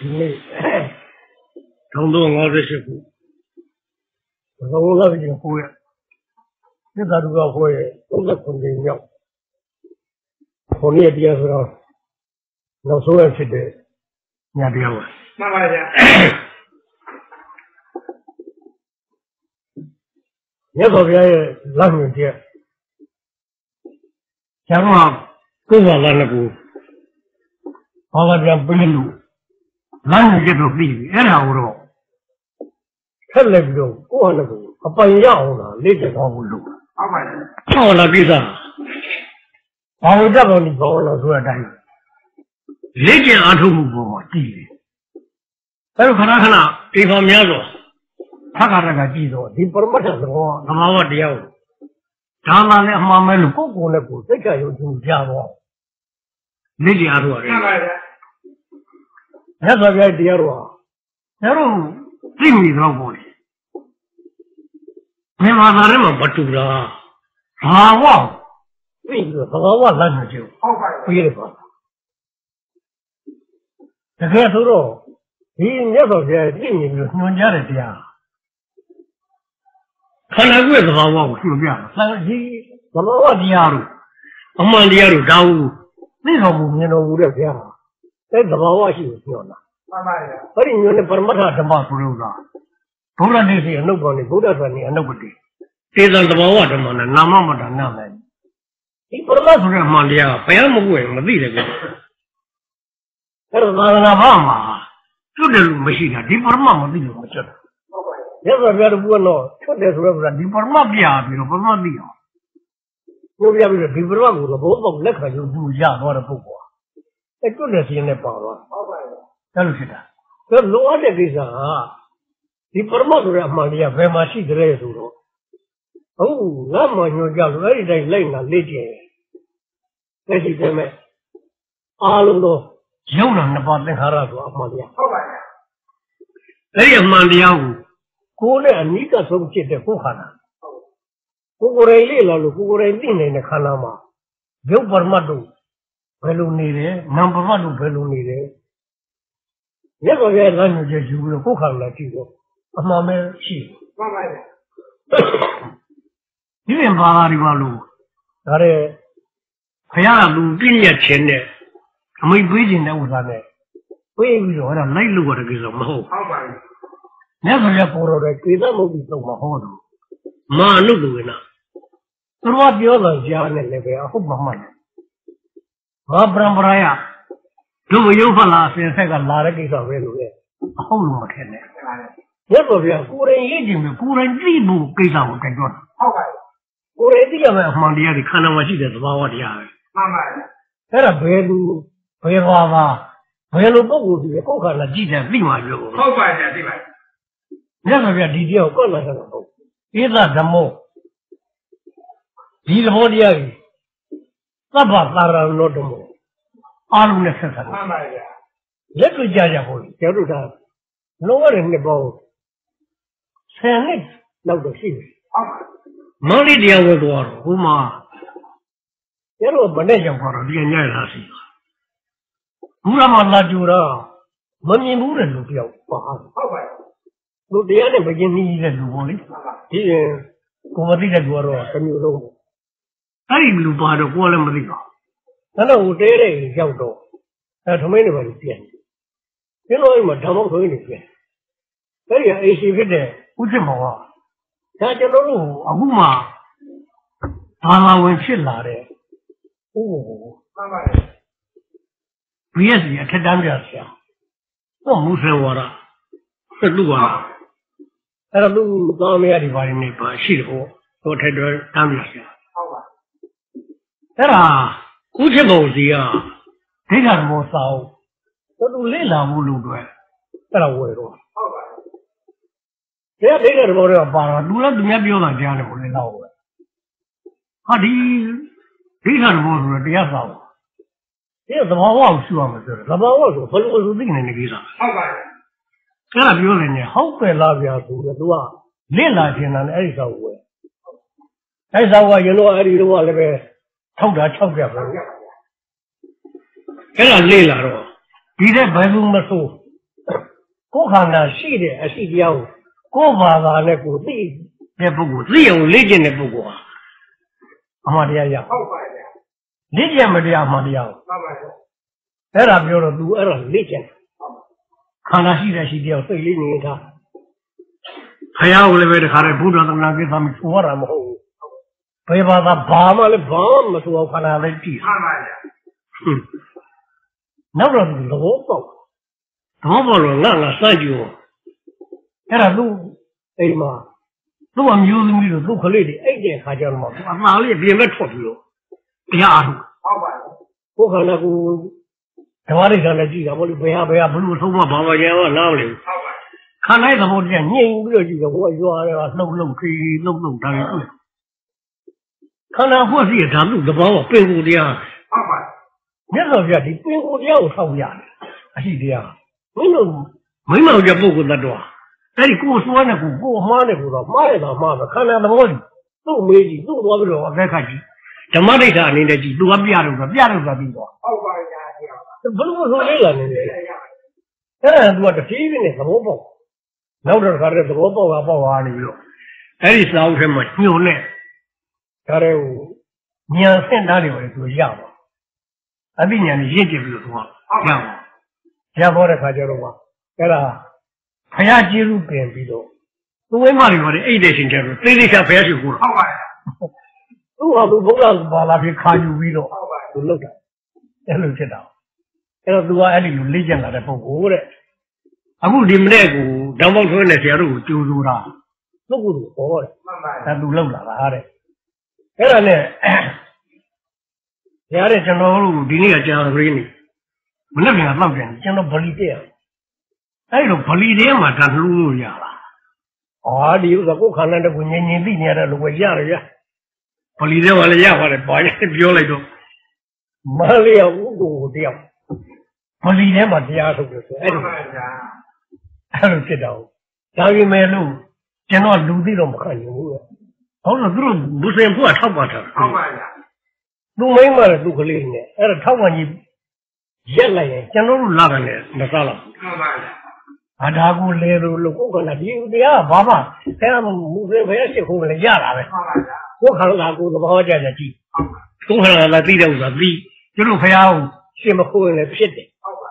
ဒီနေ့1358ခုဘဂဝါလာကြီးဟိုရသစ္စာတုကဟိုရ39ကြိမ်မြောက်ခொနည်းတရားဆိုတော့နောက်ဆုံးရဖြစ်တဲ့ညတရားပါမှန်ပါဗျာမြတ်စွာဘုရားရဲ့လက်ဝင်တဲ့ကျမ်းမှာကိုယ်ကလည်းကူဘာသာပြန်ပြင်းလို့ လက်ဝင်တဲ့တော့ပြီးပြီအဲ့ဒါကိုတော့ထက်လက်ပြီးတော့ကိုယ့်ဟာလည်းကိုအပိုင်ရအောင်လားလေ့ကျင့်သွားဖို့လုပ်ဟုတ်ပါဗျာချောလာပြစားဘာလို့တက်တော့ဒီဘောလို့ဆိုတဲ့အတိုင်းလေ့ကျင့်အားထုတ်မှုပေါ်မှာတည်တယ်အဲ့တော့ခဏခဏဒီကောင်များတော့ထပ်ခါတက်ကကြည့်တော့ဒီပရမတ္ထသဘောသမာဝတ္တရားကိုဒါမှလည်းအမှန်ပဲလို့ကိုယ်ကိုယ်နဲ့ကိုယ်သိက္ခာယုံကြည်ကြတော့လေ့ကျင့်အားထုတ်ရတယ်မှန်ပါဗျာ မြတ်စွာဘုရားတရားတော်ဟာကျတော့သိမိတော့ပေါ့လေဘယ်မှာသာလည်းမတူတာဘာဝသိပြီးတော့သဘာဝလမ်းညွှန်ခြင်းဟုတ်ပါဗျာပြည့်တယ်ပါတကယ်ဆိုတော့ဒီမြတ်စွာဘုရားသိမြင်ပြီးတော့ညွှန်ကြားတဲ့တရားခန္ဓာကိုယ်သဘာဝကိုညွှန်ပြတာဆံဒီသဘာဝတရားတို့အမှန်တရားတို့ဒါဟုသိတော်မူမြင်တော်မူတဲ့ဘုရား အဲသဘာဝရှိကိုပြောတာမှန်ပါဗျာအဲ့ဒီမျိုးနဲ့ပရမတ္ထဓမ္မဆိုလို့သာဘုရားနေစီအနုပ္ပောနေဘုရားဆန်နေအနုပ္ပတိတေဇံသဘာဝဓမ္မနဲ့နာမမတ္တနာမယ်ဒီပရမတ်ဆိုတဲ့အမှန်တရားကဘယ်မှမဟုတ်ဘူးမသိတယ်ကွအဲ့တော့သာသနာ့ဘာမှာကျွတ်တယ်လို့မရှိတာဒီပရမတ်မသိလို့မကျွတ်တာဟုတ်ပါဗျာရသော်ပြတော့ဘုရားတော့ကျွတ်တယ်ဆိုတော့ဘုရားဒီပရမတ်ပြပြီးတော့ပရမတ်သိအောင်ဘုရားပြပြီးတော့ဒီပရမတ်ကိုသဘောပေါက်လက်ခံယူသူရသွားတဲ့ပုဂ္ဂိုလ်ဟာ အဲ့ကျွတ်တယ်စီရင်နဲ့ပါသွားဟုတ်ပါဗျာအဲ့လိုဖြစ်တာဒါလိုအပ်တဲ့ကိစ္စကဒီပရမတ်ဆိုတဲ့အမှန်တရားဘယ်မှာရှိကြလဲဆိုတော့ဟုတ်ငါမှညွှန်ကြလို့အဲ့ဒီတိုင်းလိုက်လာလေ့ကျင့်တယ်လက်ရှိတည်းမဲ့အားလုံးတော့ယုံနာနှစ်ပါးသင်္ခါရဆိုအမှန်တရားဟုတ်ပါဗျာအဲ့ဒီအမှန်တရားကိုကိုယ်နဲ့အနိကဆုံးဖြစ်တဲ့ကိုယ်ခန္ဓာကိုယ်ကိုယ်တိုင်လေ့လာလို့ကိုယ်ကိုယ်တိုင်သိနေတဲ့ခန္ဓာမှာယုတ်ပရမတ်တို့ ဘယ်လိုနေတယ်နာမ်ပရမတ်တို့ဘယ်လိုနေတယ်မြတ်စွာဘုရားလမ်းညွှန်ချက်ယူပြီးတော့ကိုယ်ခန္ဓာကြည့်တော့အမှန်ပဲရှိတယ်မှန်ပါဗျာဒီပြင်ဘာသာဒီပါလို့ဒါတဲ့ဘုရားကလူပြည့်ညက်ခြင်းနဲ့အမိတ်ပေးခြင်းတဲ့ဥစ္စာနဲ့ပေးပြီးတော့အဲ့ဒါလိုက်လို့ရတဲ့ကိစ္စမဟုတ်ဟုတ်ပါဗျာမြတ်စွာဘုရားပေါ်တော်တဲ့ကေသမုတ်ပြီးတော့မဟုတ်တော့မာနုလူဝေနသူတို့ကပြောတာကြားနဲ့လည်းပဲအဟုတ်မှမှန်တယ် ဘာပရံပရာယတို့မယုတ်ဖလာအစဉ်ဆက်ကလာတဲ့ကိစ္စပဲလို့လေအဟုတ်လို့မထင်နဲ့မှန်ပါဗျာမြတ်စွာဘုရားကိုယ်တိုင်ရည်ကြည့်ပြီးကိုယ်တိုင်သိဖို့ကိစ္စကိုတိုက်တွန်းတာဟုတ်ပါဗျာကိုယ်တိုင်သိရမယ့်အမှန်တရားတွေခန္ဓာမှာရှိတဲ့သဘာဝတရားပဲမှန်ပါဗျာအဲ့ဒါဘယ်လူဘယ်ဘာသာဘယ်လိုပုံကိုယ်ဒီကိုယ်ခန္ဓာကြည့်တယ်သိမှပြောဟုတ်ပါဗျာသိပါမြတ်စွာဘုရားဒီတရားကိုကောက်လာတာဟုတ်ဧသဓမ္မောဒီသဘောတရားကြီး သဗ္ဗသာရဏောဓမ္မောအားလုံးနဲ့ဆက်ဆံမှန်ပါဗျာလက်တွေ့ကြကြဖို့ကျောတို့ဒါလုံးဝတဲ့နှစ်ပေါင်းဆယ်နှစ်လောက်တော့ရှိပြီဟုတ်ပါမောင်လေးတရားဝဲသွားတော့ဟိုမှာကျတော့ဗနဲ့ရောက်တော့ဒီကညရလာစီဘူးရမလာကြတော့မမြင်ဘူးတဲ့လူတယောက်ပါဟုတ်ပါဗျာလူတရားနဲ့မကျင်နီးတဲ့လူပေါ့လေမှန်ပါဒီရင်ကိုမသိတဲ့လူကတော့တစ်မျိုးလုံးပေါ့ အဲ့ဒီလူပါတော့ကိုကလည်းမသိပါဘူးဒါတော့ဟိုတဲတဲ့ရောက်တော့အဲထမင်းတွေပါလို့ပြန်ကျင်းတော့အဲ့မှာဓမ္မခွေးနေပြန်အဲ့ဒီအေရှိဖြစ်တဲ့ဥစ္စာမောကဒါကျွန်တော်တို့အခုမှဘာသာဝင်ဖြစ်လာတဲ့ဥပ္ပကိုမှန်ပါဗျာ BS ရထက်တန်းပြဆရာတော့မူဆယ်ဝါဒဆက်လူပါအဲ့တော့လူသားမရဒီဘာတွေနေပါရှိတယ်ပေါ့ဟိုထက်တန်းပြဆရာဟုတ်ပါ အဲ့ဒါဥစ္စာဘုံစီကဒိဋ္ဌာမောစာအုပ်တော်သူလေ့လာမှုလို့တွေ့အဲ့ဒါဝယ်တော့ဟုတ်ပါဘယ်ဒိဋ္ဌာမောတွေကပါတော့သူလည်းသူများပြောတာကြားတယ်ဘုလေတော့ဝယ်ဟာဒီဒိဋ္ဌာမောဆိုတော့တရားစာအုပ်ဒီသဘာဝကိုရှုရမယ်ဆိုတော့သဘာဝဆိုဘယ်လိုဆိုသိနေနေကိစ္စဟုတ်ပါဗျာအဲ့ဒါပြောနေနေဟုတ်ပဲလားဗျာဆိုတော့ तू ကလင့်လာခြင်းနဲ့အဲ့ဒီစာကိုဝယ်အဲ့ဒီစာကရလို့အဲ့ဒီတော့လည်းပဲ ထောက်တာ၆ပြပဲအဲ့ဒါလေ့လာတော့ဒီတဲ့ဘယ်သူမဆိုကိုယ်ခန္ဓာရှိတဲ့အရှိတရားကိုကိုယ်ဘာသာနဲ့ကိုယ်သိတဲ့ပုဂ္ဂိုလ်သိအောင်လေ့ကျင့်တဲ့ပုဂ္ဂိုလ်ဟာအမှန်တရားရဟုတ်ပါဗျာလေ့ကျင့်မတရားအမှန်တရားကိုမှန်ပါဗျာအဲ့ဒါပြောတော့ तू အဲ့ဒါလေ့ကျင့်တယ်ဟုတ်ပါခန္ဓာရှိတဲ့ရှိတရားကိုသိလေးနေတာဖယားကိုလည်းပဲတခါတည်းဘုရားသနာကိစ္စမျိုးဆိုရတာမဟုတ် ဘူးဘယ်ဘာသာဘာမှလည်းဘာမှမဆိုအောင်ခန္ဓာလေးကြည့်မှန်ပါဗျာဟွန်းနောက်တော့သဘောပေါက်သဘောပေါက်တော့ငါငါစကြည့်အောင်အဲ့ဒါသူ့အိမ်မှာသူ့အမျိုးသမီးတို့သူ့ကလေးတွေအိတ်တဲ့ခါကျတော့မှသူအမှားလေးပြင်မဲ့ထွက်ပြီးတော့တရားအားထုတ်ဟုတ်ပါဗျာကိုယ်ခန္ဓာကိုယ်ဓမ္မရိစ္ဆာနဲ့ကြည့်တာပေါ့လေဘယ်ဟာဘယ်ဟာဘလို့သုံးမဘာမှကြံမနားမလဲဘူးဟုတ်ပါခန္ဓာရဲ့သဘောတရားညှိပြီးတော့ကြည့်တော့ဟိုကရွာတယ်ကလှုပ်လှုပ်ခီးလှုပ်လှုပ်ဒါတွေတွေ့ ခန္ဓာဖွဲ့စီရဲ့ဓာတ်သဘောကပင်ကိုယ်တရားဟုတ်ပါမြတ်စွာဘုရားဒီပင်ကိုယ်တရားကိုထောက်ရတယ်အရှိတရားမင်းတို့မိမောင်ကျပုဂ္ဂိုလ်တ attva အဲ့ဒီကိုယ်စွမ်းတဲ့ကိုယ်ကိုယ်မှားတဲ့ကိုယ်တော့မှားရတာမှားပဲခန္ဓာသဘောကြီးသူ့မေးကြည့်သူ့သွားပြီးတော့အကဲခတ်ကြည့်ဓမ္မဒိဋ္ဌာအနေနဲ့ကြည့်သူကပြတယ်ဆိုပြတယ်ဆိုတာပြီးတော့ဟုတ်ပါဗျာဆရာဘလို့ဆိုလေးလာနေလေဆရာအဲ့ဒါကသူကတဖြည်းဖြည်းနဲ့သဘောပေါက်နောက်တော့ခါတဲ့သဘောပေါက်တာပေါက်သွားနေပြီးတော့အဲ့ဒီစာအုပ်ထဲမှာညှို့နဲ့ ဒါတဲ့ဟိုဉာဏ်ဆင့်သားတွေပဲသူရပါအသိဉာဏ်နဲ့ရင့်ကျက်ပြီးတော့သူကရပါရပါတဲ့ခါကျတော့ကအဲ့ဒါဖယားကျေးဇူးပြင်ပြီးတော့သူဝိမတွေပါတယ်အဲ့တဲ့ရှင်ကျတော့သိသိချာဖယားရှိခိုးတော့ဟုတ်ပါဗျာသူ့ဟာသူဘုရားဘာလာဖြစ်ခါယူပြီးတော့ဟုတ်ပါသူလုပ်တာအဲ့လိုဖြစ်တာအဲ့တော့သူကအဲ့ဒီလိုလေ့ကျင့်လာတဲ့ပုံကိုတဲ့အခုဒီမနေ့ကိုဓမ္မောက်ထွန်းတဲ့ဆရာတို့ကိုကြိုးစိုးတာသူ့ကိုယ်သူဟောတယ်မှန်ပါဒါသူလောက်လာတာတဲ့ အဲ့ဒါနဲ့ဆရာတဲ့ကျွန်တော်တို့ဒီနေ့ကကြာတော်ကြီးနေမနေ့ကလောက်တယ်ကျွန်တော်ဗလီပြည့်အောင်အဲ့လိုဗလီထဲမှာဒါလှူလို့ရလားအာဒီဥစ္စာကိုယ်ခန္ဓာတကူငြိမ်ငြိမ်သိနေရတဲ့လူကရတယ်ရဗလီထဲမှာလည်းရပါတယ်ဘာလဲပြောလိုက်တော့မလေးဥဒ္ဒေတယောက်ဗလီထဲမှာတရားထုတ်တယ်ဆိုအဲ့ဟုတ်ဒီပါဗျာအဲ့လိုဖြစ်တော့ဒါပေမဲ့လို့ကျွန်တော်လူသိတော့မခံနိုင်ဘူးလေ ဟုတ်လို့သူတို့မွတ်စလင်ဘုရားထောက်ပါတာဟုတ်ပါဗျာသူမိမလည်းသူကလေးနဲ့အဲ့ဒါထောက်ပါကြီးရက်လိုက်ရင်ကျွန်တော်တို့လာတယ်နဲ့မစားတော့မှန်ပါဗျာအဒါကိုလေလို့လို့ကိုယ်ကလည်းဒီတရားကဘာမှအဲမူစလင်ဘယ်ရှိခုမလဲရတာပဲဟုတ်ပါဗျာကိုယ်ခန္ဓာကိုယ်သဘောကျကြကြည့်ကိုယ်ခန္ဓာလာသိတဲ့ဥစ္စာပြီးကျတို့ဖះကိုရှင်မခိုးရင်လည်းဖြစ်တယ်ဟုတ်ပါ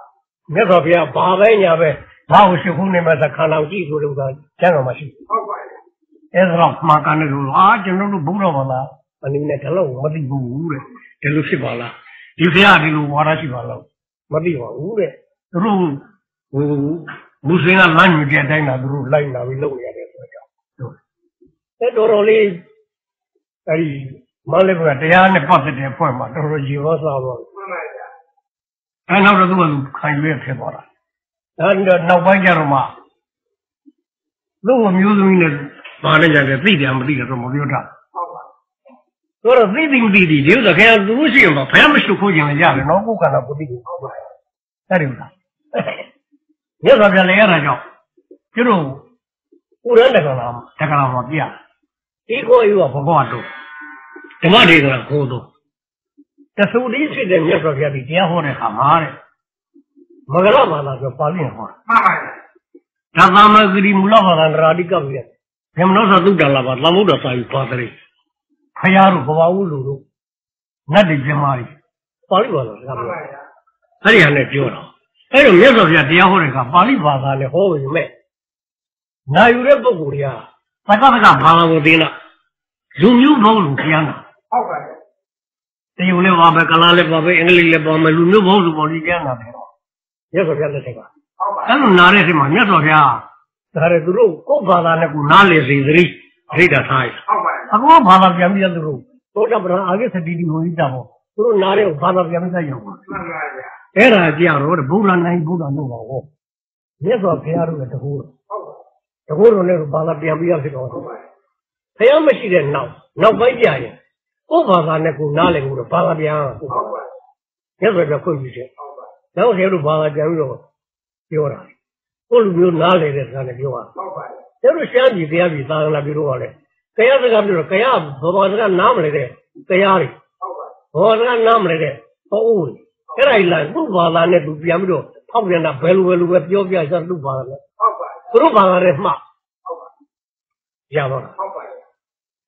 မြတ်စွာဘုရားဘာပဲညာပဲဘာကိုရှင်ခုနေမှာသခန္ဓာကိုကြည့်ဆိုလို့ကကျမ်းတော်မှာရှိတယ်ဟုတ်ပါဗျာ အဲ့ဒါတော့မှာကန်တယ်လို့အာကျွန်တော်တို့ဘုရားဘာသာအနေနဲ့ဒါတော့မသိဘူးတဲ့ဒီလိုဖြစ်ပါလားဒီဖရာဒီလိုဝါဒရှိပါလားမသိပါဘူးတဲ့သူတို့ဟိုမူစလင်ကလမ်းညွှန်တဲ့အတိုင်းသာသူတို့လိုက်လာပြီးလုပ်နေရတယ်ဆိုတော့အဲ့တော်တော်လေးအဲ့ဒီမန္တလေးကတရားနဲ့ပတ်သက်တဲ့ဖွဲ့မှာတော်တော်ရေရောစားတော့မှန်ပါဗျာအဲ့နောက်တော့သူကသူခံရွေးဖြစ်သွားတာအဲ့တော့နောက်ပိုင်းကျတော့မှသူ့မျိုးသမီးနဲ့ ဘာလဲကြတယ်သိတယ်မသိတယ်တော့မပြောတာဟုတ်ပါဆိုတော့သိသိမသိသိဒီဥစ္စာခင်ဗျာသူတို့ရှိရင်ဘာဘယ်မှမရှိခိုးခြင်းလည်းရတယ်နော်ကိုယ်ကလည်းကိုသိတယ်ဟုတ်ပါအဲ့ဒီဥစ္စာမြတ်စွာဘုရားလည်းအဲ့ဒါကြောင့်ကျတို့ဥရတက္ကလာတက္ကလာမှာပြဒီကိုယူကဘဘောတော့ဓမ္မဒေသနာခိုးတော့တသုတိဖြစ်တဲ့မြတ်စွာဘုရားဒီတရားဟောတဲ့ခါမှာတဲ့မဂရဘာသာဆိုပါဠိနဲ့ဟောတာမှန်ပါဗျာဒါသမဂရိမူလဘာသာရာတိကပ်ပြီး ဗြဟ္မနောသသုတ္တလာပါသမုဒ္ဒစာယူပါတရိဖယားတို့ဘဝဝုလူတို့နတ်တွေပြမာတွေပါဠိဘာသာကမှန်ပြောပါဗျာအဲ့ဒီဟာနဲ့ပြောတော့အဲ့တော့မြတ်စွာဘုရားတရားဟောတဲ့အခါပါဠိဘာသာနဲ့ဟောပေမဲ့နာယူတဲ့ပုဂ္ဂိုလ်တွေကသက္ကသကဘာသာကိုသိလားလူမျိုးပေါင်းလူကျမ်းတာဟုတ်ပါဗျာတရုတ်လည်းပါပဲကလားလည်းပါပဲအင်္ဂလိပ်လည်းပါမယ်လူမျိုးပေါင်းလူပေါင်းလူကျမ်းတာပဲတော့မြတ်စွာဘုရားလက်ထက်ကဟုတ်ပါအဲ့လိုနားတဲ့အချိန်မှာမြတ်စွာဘုရား ဒါရသူတို့ကိုယ်ဘာသာနဲ့ကိုနားလေစေသတိဒိဋ္ဌာထားရဟုတ်ပါဗျာအကောဘာသာပြန်ပြီးတော့သူတို့သောတပန်အာဂိသတိတိဝိသဘောသူတို့နားတဲ့ဘာသာပြန်ပြီးသားရောက်ပါမှန်ပါဗျာအဲ့ဒါကြတော့တဲ့ဘုရားနိုင်ဘုရားလို့ပါဟောမြတ်စွာဘုရားတို့ရဲ့တကူဟုတ်ပါတကူတို့လည်းဘာသာပြန်ပြီးရဖြစ်တော့ဟုတ်ပါဘုရားမရှိတဲ့နောက်နောက်ပိုင်းကြရင်ကိုယ်ဘာသာနဲ့ကိုနားလည်မှုတော့ဘာသာပြန်ဟုတ်ဟုတ်ပါမြတ်စွာဘုရားခွင့်ပြုချက်ဟုတ်ပါနောက်ဆရာတို့ဘာသာပြန်ပြီးတော့ပြောတာ ကိုလူမျိုးနားလည်တဲ့စကားနဲ့ပြောတာဟုတ်ပါကျတို့ရှားပြည်တရားပြည်သာသနာပြုတော့ကလည်းတရားစကားပြောတော့တရားဘာသာစကားနားမလဲတဲ့တရားတွေဟုတ်ပါဘာသာစကားနားမလဲတဲ့ဟောဦးတွေအဲ့ဒါကြီးလာသူ့ဘာသာနဲ့သူပြန်ပြီးတော့ဖောက်ပြန်တာဘယ်လိုဘယ်လိုပဲပြောပြစသူ့ပါတယ်ဟုတ်ပါသူတို့ဘာသာနဲ့မှဟုတ်ပါရပါလားဟုတ်ပါ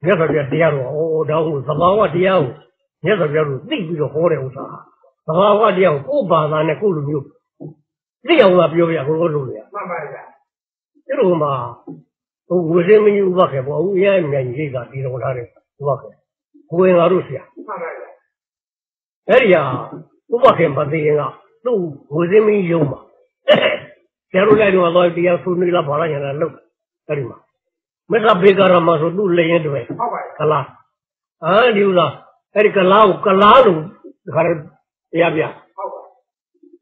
မြတ်စွာဘုရားတရားတော်ဩဩတောင်းသဘာဝတရားကိုမြတ်စွာဘုရားတို့သိပြီးတော့ဟောတဲ့ဥစ္စာသဘာဝတရားကိုကိုယ်ဘာသာနဲ့ကိုယ်လူမျိုး သိအောင်သာပြောပြကိုယ်တို့လူတွေကမှန်ပါဗျာအဲ့လိုမှဟိုဝိဇင်းမင်းဥပခေပေါ့ဦးရဲမြန်ကြီးကတည်တော်ထားတယ်ဥပခေကိုယ်ငါတို့ဆရာမှန်ပါဗျာအဲ့ဒီဟာဥပခေမသိရင်ကသူ့ဝိဇင်းမင်းယုံမှာဆရာတို့လည်းတော့တော့တရားဆုနေလာပါလားညာလို့အဲ့ဒီမှာမက္ခဘေကရမဆိုသူ့လည်းရင်တွေဟုတ်ပါကလားအာဒီဥလားအဲ့ဒီကလားကိုကလားလို့ဒီခါတရားပြ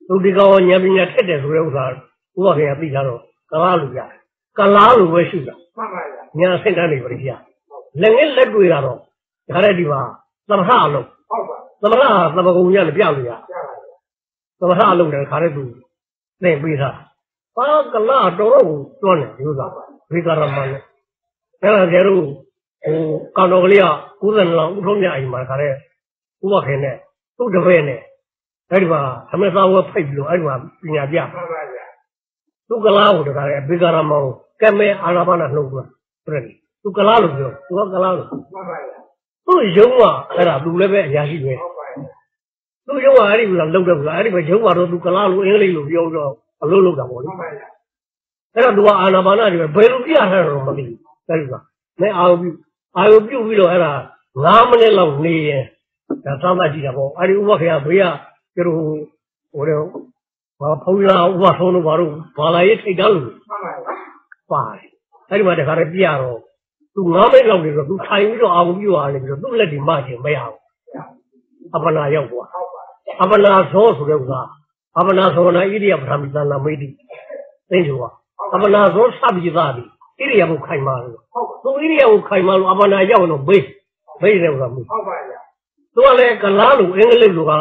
ဟုတ်ပါသူဒီကောင်ဉာဏ်ပညာထက်တယ်ဆိုတဲ့ဥစ္စာဥပခေကသိကြတော့ကလားလို့ပြကလားလို့ပဲရှိတာမှန်ပါဗျာညာစင်တန်းနေပါလိမ့်ဗျာလက်ငယ်လက်တွေကတော့ဒါရက်ဒီမှာသမထအလုံးဟုတ်ပါသမထသမကုံရလည်းပြလို့ရရပါဗျာသမထအလုံးလည်းခါတဲ့သူသင်ပေးတာဘာကလာတော်တော့ကိုတွန်းတယ်ဒီဥစ္စာဘေကာရမန်နဲ့အဲ့ဒါကျတော့ဟိုကောင်တော်ကလေးကကုသနလောင်ဥထုံးမြအိမ်မှာခါတဲ့ဥပခေနဲ့သူ့တပည့်နဲ့ အဲ့ဒီမှာသမထဝဖိတ်ပြီးတော့အဲ့ဒီမှာပညာပြမှန်ပါဗျာသူကလားကိုတခါတဲ့ဘေကာရမန်ကိုကဲမဲအာရမနာနှုတ်သွားပြတယ်သူကလားလို့ပြောသူကကလားလို့မှန်ပါဗျာသူ့ရုံးကအဲ့ဒါသူလည်းပဲအရာရှိပဲဟုတ်ပါသူ့ရုံးကအဲ့ဒီကလောက်တော့ကအဲ့ဒီပဲရုံးကတော့သူကလားလို့အင်္ဂလိပ်လိုပြောတော့အလုပ်လုပ်တာပေါ့လေမှန်ပါဗျာအဲ့တော့သူကအာနာပါနတွေပဲဘယ်လိုပြထားတော့မသိဘူးအဲ့ဒီကမဲအာယုပြုအာယုပြုပြီးတော့အဲ့ဒါ9မိနစ်လောက်နေရင်ဒါသမ်းသပ်ကြည့်တာပေါ့အဲ့ဒီဥပခေယဘေးက ကျတော့ဟိုတော့ဘာဖုန်းလာဥပဆုံးလို့ဘာလို့ဘာလာရေးထိတ်တန်းလို့မှန်ပါဗျာပါတယ်အဲ့ဒီမှာတခါတည်းပြတော့သူ9မိနစ်လောက်နေတော့သူထိုင်ပြီးတော့အာယုပြုအားနေပြီးတော့သူ့လက်ဒီမချင်မရဘူးအပနာရောက်သွားဟုတ်ပါအပနာသောဆိုတဲ့ဥစ္စာအပနာသောနာဣရိယပထမသနာမေတိသိကြပါအပနာသောသဗ္ဗိသတိဣရိယဘုခိုင်မာလို့ဟုတ်ပါသူဣရိယဘုခိုင်မာလို့အပနာရောက်တော့ဘေးဘေးတဲ့ဥစ္စာမျိုးဟုတ်ပါဗျာသူကလည်းကလားလို့အင်္ဂလိပ်လိုက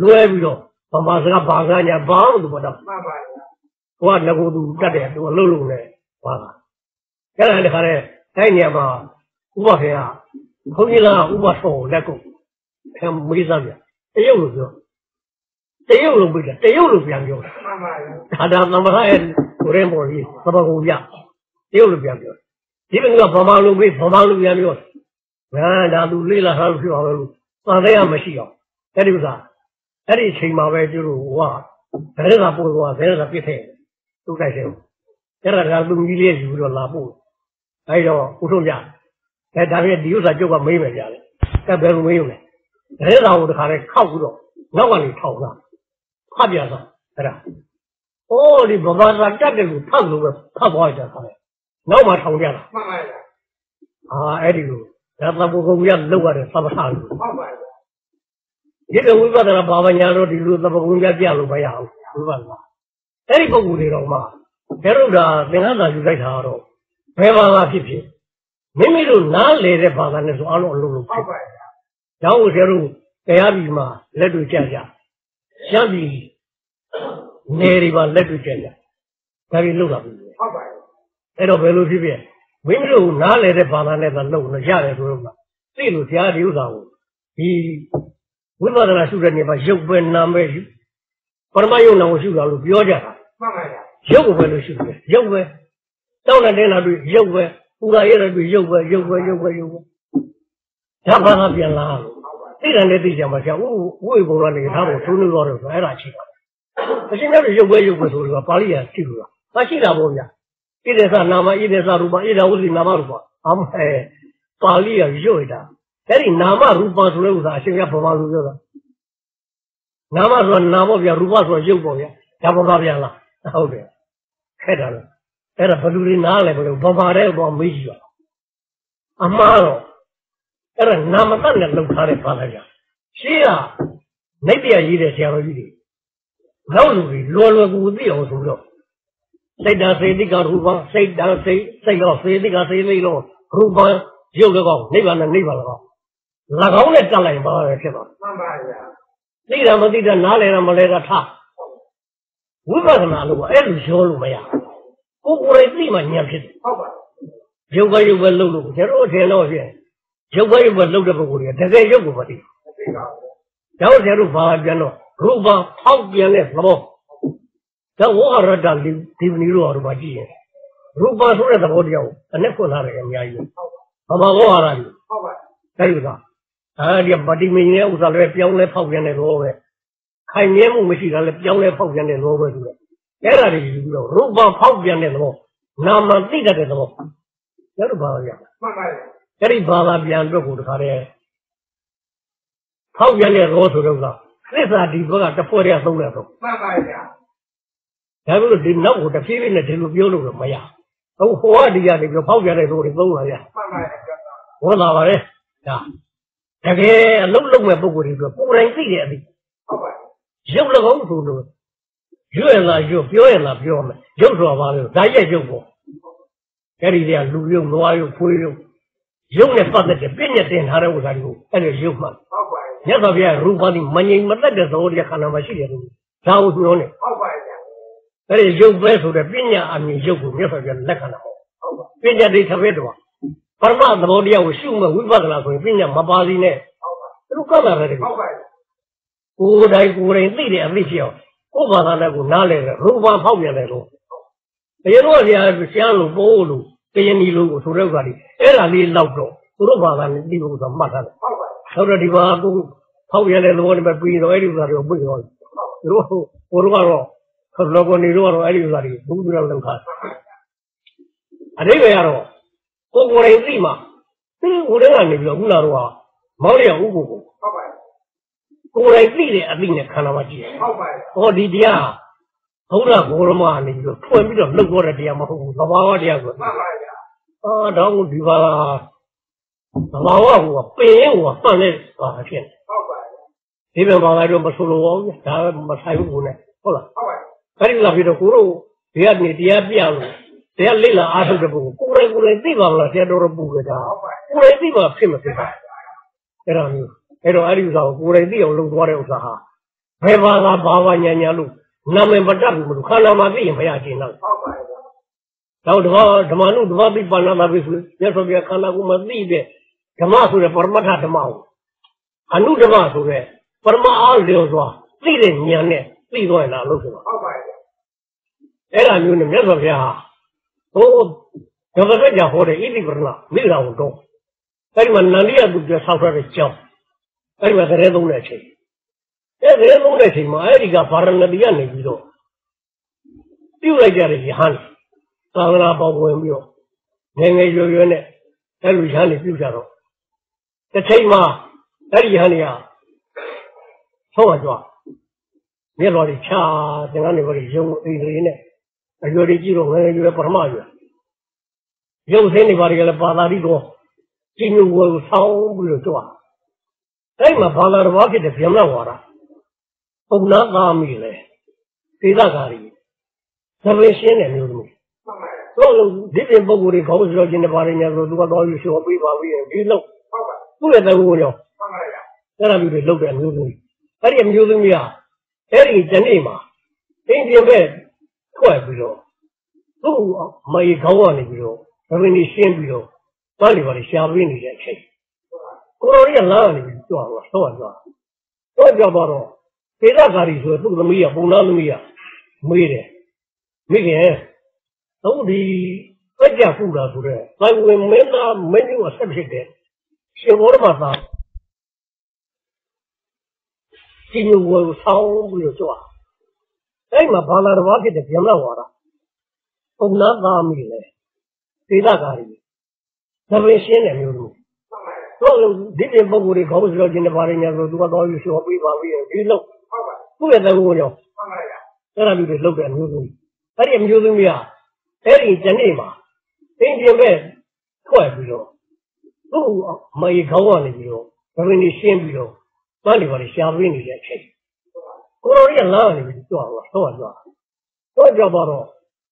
လွဲပြီးတော့ဗမာစကားဘာသာညာဘာလို့သူကတော့မှန်ပါဗျာဟိုကငကိုသူတတ်တယ်သူအလုပ်လုပ်နေပါလားအဲ့ဒါတခါတည်းအဲ့ညမှာဥပခေယဘုန်းကြီးကဥပသောလက်ကိုအဲမေးစားပြတရုပ်လို့ပြောတရုပ်လို့ပြတယ်တရုပ်လို့ပြန်ပြောတာမှန်ပါဗျာဒါဒါသမထရဲ့ကိုရင်ပေါ်ကြီးသဘကုံရတရုပ်လို့ပြန်ပြောဒီဘက်ကဗမာလူပြီးဗမာလူပြန်ပြောငါဒါသူလေးလာထားလို့ပြောအောင်လို့သံသေးရမရှိအောင်အဲ့ဒီဥစ္စာ အဲ့ဒီအချိန်မှာပဲကျတို့ဟိုကဘယ်ကပို့သွားဘယ်ကပြစ်ထဲသူ့တိုက်တယ်အဲ့ဒါကသူကြီးလေးယူပြီးတော့လာပို့အဲ့တော့ဥထုံးကြအဲဒါပြည့်ဒီဥစ္စာကျုပ်ကမေးမယ်ကြတယ်ကဲဘယ်လိုမေးလဲဘယ်ကောင်တခါလဲခောက်ပြီးတော့နောက်ကနေထောက်လာဖတ်ပြတော့အဲ့ဒါ။အိုးဒီဗမာသာတက်တယ်လို့ဖတ်လို့ပဲဖတ်သွားကြတာပဲ။နောက်မှထောင်ကြတာမှန်ပါဗျာ။အာအဲ့ဒီလိုဒါသဘောကုံရလောက်ရတယ်သမထလို့ဟုတ်ပါဗျာ။ ဒီကဝိပဿနာဘာဝညာတော့ဒီလိုသဘောကုံရပြလို့မရအောင်ဝိပဿနာ။အဲ့ဒီပုံကိုယ်တွေတော့မှဘယ်လိုဒါသင်္ကန်းသာယူလိုက်တာတော့ဘယ်ဘာသာဖြစ်ဖြစ်မိမိတို့နားလေတဲ့ဘာသာနဲ့ဆိုအလုံးအလုံးလုံးဟုဖြစ်တ်ပါဗျာ။ကျောင်းကိုဆရာတို့တရားပြီးမှလက်တွေ့ကြကြ။ရှမ်းပြည်နယ်တွေပါလက်တွေ့ကြကြ။ဒါပြီးလောက်တာပြီ။ဟုတ်ပါဗျာအဲ့တော့ဘယ်လိုဖြစ်ဖြစ်မိမိတို့နားလေတဲ့ဘာသာနဲ့သာလုပ်လို့ရတယ်ဆိုတော့သိလို့တရားဒီဥစ္စာကိုဒီ ဝိပဿနာရှုတဲ့နေမှာရုပ်ပဲနာမ်ပဲယူပရမယုံနာကိုရှုတာလို့ပြောကြတာမှန်ပါဗျာရုပ်ကိုပဲလို့ရှုတယ်ရုပ်ပဲတောင်းတဲ့တင်းလာတွေ့ရုပ်ပဲပူရာရတဲ့တွေ့ရုပ်ပဲရုပ်ပဲရုပ်ပဲရုပ်ပဲဒါဘာသာပြန်လာလို့သိတယ်နဲ့သိကြမှာဆရာဥဝိဘုံကနေထားဖို့သုံးလို့ရတယ်ဆိုအဲ့ဒါရှိတာအရှင်မြတ်ရုပ်ပဲရုပ်ပဲဆိုတော့ပါဠိရရှိလို့လားမရှိတာပေါ့ဗျာဣဒေသနာမဣဒေသရူပဣဒေဝုစီနာမရူပအမေပါဠိရရွတ်တာ အဲ့ဒီနာမရူပဆိုတဲ့ဥစ္စာအရှင်ကဗမာလူပြောတာနာမဆိုတာနာပေါ့ဗျာရူပဆိုတာရုပ်ပေါ့ဗျာဒါဗမာပြန်လားဟုတ်တယ်ခက်တာလေအဲ့ဒါဘယ်သူတွေနားလဲဘယ်လိုဗမာတဲ့တော့မေးကြည့်ပါအမှားတော့အဲ့ဒါနာမတတ်နဲ့လောက်ထားတဲ့ဘာသာဗျာရှင်းကနိုင်တရားရေးတဲ့ဆရာတော်ကြီးတွေနောက်လူတွေလွယ်လွယ်ကူကူသိအောင်ဆိုတော့စိတ်တံစေတိကရူပစိတ်တံစိတ်စိတ်ရောစေတိကစေတိရောရူပရုပ်လည်းကောနိဗ္ဗာန်နဲ့နိဗ္ဗာန်လည်းကော၎င်း နဲ့တက်လိုက်ပါပဲဖြစ်သွားမှန်ပါဗျာသိတာမသိတာနားလည်တာမလဲတာထားဝိပဿနာလို့ကအဲ့လိုရောလို့မရဘူးကိုယ်ကိုယ်တိုင်သိမှဉာဏ်ဖြစ်တယ်ဟုတ်ပါရုပ်ပဲရုပ်ပဲလှုပ်လို့ကျွန်တော်ထင်တော့ဖြစ်ရုပ်ပဲရုပ်ပဲလှုပ်တဲ့ပုဂ္ဂိုလ်တွေကတကယ်ရုပ်ကိုမသိသိပါဘူးဘူးဒါကြောင့်ကျွန်တော်ဘာပြန်တော့ရူပဖောက်ပြန်တဲ့သဘောဒါဝဟရတဒီဒီနီရောတော့မကြည့်ရင်ရူပဆိုတဲ့သဘောတရားကိုအနဲ့ဖွင့်လာတယ်အများကြီးဘာမဝဟရကြီးဟုတ်ပါအဲ့ဒီက အဲဒီဗတိမင်းရဲ့ဥစ္စာလည်းပြောင်းလဲဖောက်ပြန်တဲ့လောပဲခိုင်မြဲမှုမရှိတာလည်းပြောင်းလဲဖောက်ပြန်တဲ့လောပဲဆိုတော့အဲ့ဒါတွေယူပြီးတော့ရူပဖောက်ပြန်တဲ့သဘောနာမသိတတ်တဲ့သဘောအဲ့ဒါဘာလဲမှန်ပါဗျာအဲ့ဒီဘာသာပြန်အတွက်ကိုတခါတည်းဖောက်ပြန်တဲ့ရောဆိုတော့ကသစ္စာဒီဘက်ကတစ်ဖွဲ့တည်းသုံးတယ်ဆိုမှန်ပါဗျာဒါပေမဲ့ဒီနောက်ကိုတစ်ဖြည်းဖြည်းနဲ့ဒီလိုပြောလို့တော့မရဘူးဟိုဟိုကဒီကနေပြီးဖောက်ပြန်တဲ့ရောတွေသုံးလာရမှန်ပါဗျာဝန်းလာပါလေဒါ တကယ်အလုံးလုံးမဲ့ပုံကိုယ်တွေပြောကိုယ်တိုင်သိတဲ့အသည့်ဟုတ်ပါရုပ်၎င်းဆိုလို့ရွရလားရွပြောရလားပြောမယ်ရုပ်ဆိုတာဘာလဲဒါရဲ့ရုပ်ပေါ့အဲ့ဒီတည်းကလူရုပ်နွားရုပ်ဖွေးရုပ်ရုပ်နဲ့ပတ်သက်တဲ့ပြည့်ညက်တင်ထားတဲ့ဥစ္စာတွေကိုအဲ့ဒီရုပ်မှဟုတ်ပါမြတ်စွာဘုရားရူပတိမငြိမ်မသက်တဲ့သဘောတရားခန္ဓာမှာရှိတယ်လို့ဒါကိုပြောနေဟုတ်ပါဗျာအဲ့ဒီရုပ်ပဲဆိုတဲ့ပညာအမြင်ရုပ်ကိုမြတ်စွာဘုရားလက်ခံတာပေါ့ဟုတ်ပါပညာဒိဋ္ဌဘဲတော့ ပရမသဘောတရားကိုရှုမှဝိပဿနာဆိုရင်ပညာမပါသေးနဲ့ဟုတ်ပါသူတို့ကပ်လာတယ်ဟုတ်ပါကိုယ်တိုင်ကိုယ်တိုင်သိတဲ့အသိရှိအောင်ကိုယ်ဘာသာနဲ့ကိုနားလဲတယ်ရူပဖောက်ပြန်တယ်လို့ဘယ်တော့ဆရာဆရာလို့ပိုးလို့ကရင်ဒီလို့ဆိုတဲ့ဥစ္စာတွေအဲ့ဒါလေးလောက်တော့သူတို့ဘာသာနဲ့သိဖို့ဆိုမှတ်ထားတယ်ဟုတ်ပါဆိုတော့ဒီမှာကိုဖောက်ပြန်တဲ့သဘောနဲ့ပဲပြီးတော့အဲ့ဒီဥစ္စာတွေကိုပြီးတော့သူတို့ဟိုတို့ကတော့ခလောကနေတို့ကတော့အဲ့ဒီဥစ္စာတွေဘူးပြီးတော့လောက်ထားအတိပ္ပယ်ကတော့ ကိုယ်ကိုယ်တိုင်သိမှသူဟိုတည်းကနေပြီးတော့ခုနကတော့မောင်ရဥပုပ်ကိုဟုတ်ပါကိုယ်တိုင်သိတဲ့အသိနဲ့ခန္ဓာမှာကြည့်တယ်ဟုတ်ပါ။ဟောဒီတရားဘုရားဘောရမကနေပြီးတော့ဖွင့်ပြီးတော့လှုပ်တော့တဲ့တရားမဟုတ်ဘူး။သဘာဝတရားဆိုမှန်ပါဗျာ။အာတော့ဒီပါသဘာဝကပင်ရင်ကမှန်တဲ့ပါဖြစ်နေဟုတ်ပါ။ဒီဘက်ဘာသာတော့မဆိုလို့ဘူး။ဒါပဲမဆိုင်ဘူးနဲ့ဟုတ်လားဟုတ်ပါ။အဲဒီလာပြီးတော့ကိုတို့ဒီကနေတရားပြလို့တရားလိလာအားထုတ်တဲ့ပုဂ္ဂိုလ်ကိုယ်တိုင်ကို ယ်တိုင်သိပါမလားဆရာတော်တို့ပူကြတာဟုတ်ပါ။ကိုယ်တိုင်သိပါဖြစ်မဖြစ်ပါအဲ့ဒါမျိုးအဲ့တော့အဲ့ဒီဥစ္စာကိုကိုယ်တိုင်သိအောင်လုပ်သွားတဲ့ဥစ္စာဟာဘယ်ဘာသာဘာဝညာညာလို့နာမည်မတတ်ဘူးမလို့ခန္ဓာမှာသိရင်မရခြင်းတော့ဟုတ်ပါတော့ဓမ္မဓမ္မနုဓမ္မပိပန္နတာပဲဆိုရသော်ပြခန္ဓာကိုမသိတဲ့ဓမ္မဆိုတဲ့ပရမတ္ထဓမ္မကိုအနုဓမ္မဆိုတဲ့ပရမအားလျော်စွာသိတဲ့ဉာဏ်နဲ့သိသွားရင်လားလို့ဆိုတော့ဟုတ်ပါအဲ့ဒါမျိုးနဲ့မြတ်စွာဘုရားဟို ဓမ္မစကြာဟောတဲ့ဣတိပရဏမိဂရာကိုတော့အဲ့ဒီမှာနန္ဒီယသူပြဆောက်ထားတဲ့ကြောင်းအဲ့ဒီမှာသရဲသုံးတဲ့အချိန်အဲ့သရဲသုံးတဲ့အချိန်မှာအဲ့ဒီကဗာရဏတိကနေပြီးတော့ပြုတ်လိုက်ကြတဲ့ယဟန်သာသနာပေါင်းဝင်ပြီးတော့ငယ်ငယ်ရွယ်ရွယ်နဲ့အဲ့လိုယဟန်တွေပြုတ်ကြတော့တစ်ချိန်မှာအဲ့ဒီယဟန်တွေကဆုံးသွားကြမြတ်တော်ကြီးချာသင်္ကန်းတွေဘာတွေရုံအိမ်လေးနဲ့အရွယ်တွေကြည့်တော့ငယ်ငယ်ရွယ်ပထမရွယ် ရုပ်စင်းတွေဘာတွေကလည်းပါတာတိတော့ကျင်းညိုဝယ်ကိုဆောင်းပြီးတော့ကြွားအဲ့မှာဘာသာတော်ဘာဖြစ်တဲ့ဗျမဝါဒပုံနာသားမိလေသေသကာရီသဘင်ရှင်းတဲ့မျိုးသမီးမှန်ပါတော့ဒီပြင်ပုံကိုယ်တွေခေါင်းစရောခြင်းတွေဘာတွေညာဆိုသူကတော့ယူလျှော်ပေးပါပြီးရင်ဒီလောက်ဟုတ်ပါသူ့ရဲ့တကူကိုရောမှန်ပါဗျာအဲ့ဒါမျိုးတွေလောက်တဲ့အမျိုးသမီးအဲ့ဒီအမျိုးသမီးကအဲ့ဒီဇနေ့မှာအင်းပြင်ပဲထွက်ပြီးတော့သူ့မေခေါင်းကနေပြီးတော့ သဘင်ကြီးရှင်းပြီးတော့ဘာတွေဘာတွေရှာပေးနေတဲ့အချိန်ကိုရိုရီကလာနေပြီးကြွားတော့ဆော့ကြွားတော့ကြွားတော့ဒေသကာရီဆိုသူ့သမီးကပုံနာသမီးကမေးတယ်မိခင်တော့ဒီအကြဖူတာဆိုတဲ့ဘိုင်ဝင်မင်းသားမင်းကြီးကဆက်ဖြစ်တယ်ရှင်ဘောရမသာဒီလိုဝယ်ဆောင်းပြီးတော့ကြွားအဲ့မှာဘာသာတော်ဖြစ်တဲ့ဗျမလာဝါဒပုံနာသားမိလေ ဒေသကာရီသဘင်ရှင်းတယ်မျိုးလို့မှန်ပါတော့ဒီပြင်ပုံကိုယ်တွေခေါင်းစရောခြင်းတွေဘာတွေညာဆိုသူကတော့ယူလျှော်ပေးပါပြီးရင်ဒီလောက်ဟုတ်ပါသူ့ရဲ့တကူကိုရောမှန်ပါဗျာအဲ့ဒါမျိုးတွေလောက်တဲ့အမျိုးသမီးအဲ့ဒီအမျိုးသမီးကအဲ့ဒီဇနေ့မှာအင်းပြင်ပဲထွက်ပြီးတော့သူ့မေခေါင်းကနေပြီးတော့ဘယ်လိုရှင်းပြီးတော့ပန်းတွေပါလေရှာပေးနေတဲ့အချိန်ကိုရိုရီကလာနေပြီးကြွားတော့တော့ကြွားတော့ကြွားတော့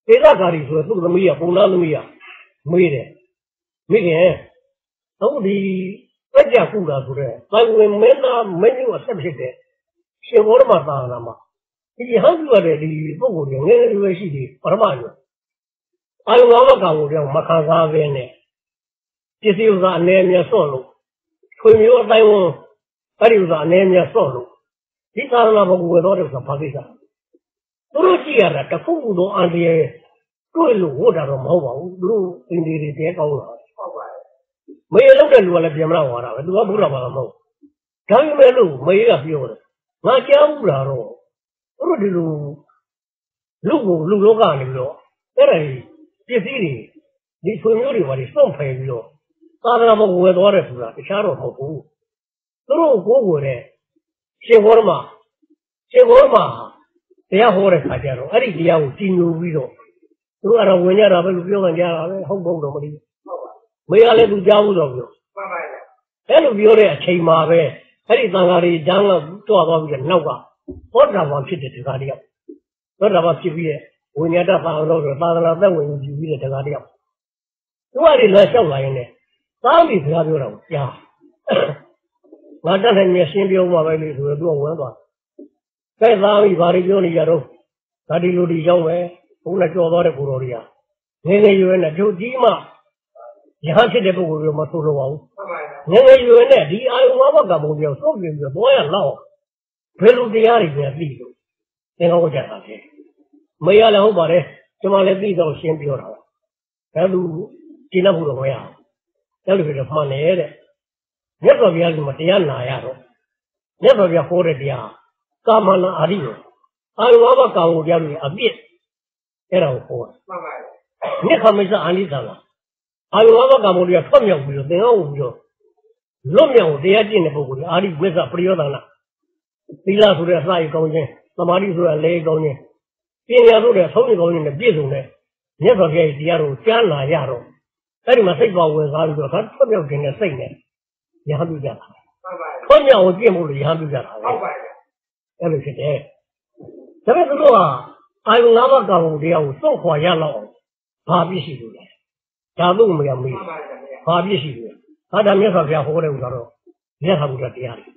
ဒေသကာရီဆိုတဲ့သူ့သမီးကပုံနာသမီးက မေးတယ်မိခင်တော့ဒီအကြဖူတာဆိုတဲ့ဘိုင်ဝင်မင်းသားမင်းကြီးကဆက်ဖြစ်တယ်ရှင်ဘောရမသာနာမှာဒီဟန်ပြရတဲ့ဒီပုံကိုယ်ငယ်ငယ်လေးပဲရှိသေးပရမညအာယုံငါးပါးကောင်ကိုတော့မခံစားဘဲနဲ့ပစ္စည်းဥစ္စာအနေနဲ့ဆော့လို့ထွေမျိုးအတိုင်းဝန်အဲ့ဒီဥစ္စာအနေနဲ့ဆော့လို့ဒီသာသနာဘုံကိုတော့တဲ့ဥစ္စာဘာကိစ္စသူတို့ကြည့်ရတာတစ်ခုခုသောအန်ဒီရဲ့ တွေ့လို့ဝတ်တာတော့မဟုတ်ပါဘူးသူတို့အင်ဒီတွေတဲကောင်းတာဟုတ်ပါတယ်မေးလောက်တဲ့လူကလည်းပြန်မလာဝါတာပဲသူကဘုရားဘာမှမဟုတ်ဒါပေမဲ့လို့မေးကပြောတယ်ငါကြားဘူးလားတော့သူတို့ဒီလိုလူကိုလူလောကနေပြီးတော့အဲ့ဒါပစ္စည်းတွေဒီဆွေမျိုးတွေဘာတွေစွန့်ဖယ်ပြီးတော့သာသနာ့ဘဝယ်သွားတယ်ဆိုတာတခြားတော့မဟုတ်ဘူးသူတို့ကိုယ်ကိုယ်နဲ့ရှင်ဘောရမရှင်ဘောရမတရားဟောတဲ့ခါကျတော့အဲ့ဒီတရားကိုကြည်ညိုပြီးတော့ သူတို့ကတော့ဝင်ကြတာပဲလို့ပြောကြတာပဲဟုတ်ပုံတော့မသိဘူးဟုတ်ပါမေကလည်းသူကြားဘူးတော့ပြောမှန်ပါဗျာအဲ့လိုပြောတဲ့အချိန်မှာပဲအဲ့ဒီသံဃာတွေဂျမ်းကတွားသွားပြီးတော့နောက်ကဟောတာဘာဖြစ်တဲ့တကားတယောက်ဟောတာဘာဖြစ်ပြီးတဲ့ဝိညာတသာလို့ဆိုသာသနာသက်ဝင်ယူပြီးတဲ့တကားတယောက်သူကလည်းလက်လျှောက်လာရင်လည်းသားမိစကားပြောတာကိုကြားငါတက်နိုင်မြရှင်းပြောမှာပဲလေဆိုတော့သူကဝင်သွားကဲသားမိဘာတွေပြောနေကြတော့ဒါဒီလိုဒီရောက်ပဲ ဘုန်းနဲ့ကြော်သွားတဲ့ကိုတော်တွေကငယ်ငယ်ရွယ်နဲ့တို့ကြီးမှရဟန်းဖြစ်တဲ့ပုဂ္ဂိုလ်တွေမဆိုလိုပါဘူးမှန်ပါဗျာငယ်ငယ်ရွယ်နဲ့ဒီအာယုံဝဘကံပုံပြောသုံးပြင်ပြီးတော့ရလောက်ဘယ်လိုတရားတွေပြန်သိလို့သင်္ကောကြတာလဲမေရလည်းဟုတ်ပါတယ်ကျွန်မလည်းသိတော့ရှင်းပြောတာဒါလူကျင့်တတ်ဖို့တော့မရအောင်အဲ့လိုပြောမှန်တယ်တဲ့မြတ်စွာဘုရားကမတရားနာရတော့မြတ်စွာဘုရားဟောတဲ့တရားကာမနာအာရိယောအာယုံဝဘကံပုံပြောပြီးအပြစ် အဲ့ဒါကိုဟောတာမှန်ပါဗျာမြစ်ခမိစ္ဆအာနိသံလာအာယုဝဘကံမောတွေကထွက်မြောက်ပြီးတော့သင်္ကောဝင်ပြီးတော့လွတ်မြောက်တရားကျင့်တဲ့ပုဂ္ဂိုလ်တွေအာရိဝိဇ္ဇပရိယောသနာသီလဆိုတဲ့အစာရကောင်းခြင်းသမာဓိဆိုတဲ့လေကောင်းခြင်းပညာဆိုတဲ့သုံးရကောင်းခြင်းနဲ့ပြည့်စုံတဲ့မြတ်စွာဘုရားရဲ့တရားတော်ကြားနာရတော့အဲ့ဒီမှာစိတ်ပါဝင်စားပြီးတော့ဒါထွက်မြောက်ခြင်းနဲ့စိတ်နဲ့ရဟန်းပြုကြတာမှန်ပါဗျာထွက်မြောက်ကိုကျင့်ဖို့လို့ရဟန်းပြုကြတာပဲဟုတ်ပါဗျာအဲ့လိုဖြစ်တယ်ဒါပေမဲ့သူတို့က အာယု၅ပါးကံကိုတရားကိုစွန့်ခွာရလောက်အောင်ဘာပြည့်ရှိလို့လဲဒါလို့မရမေးမှန်ပါဗျာဘာပြည့်ရှိလို့ဟာဒါမြတ်စွာဘုရားဟောတဲ့ဥစ္စာတော့မြတ်စွာဘုရားတရားတွေ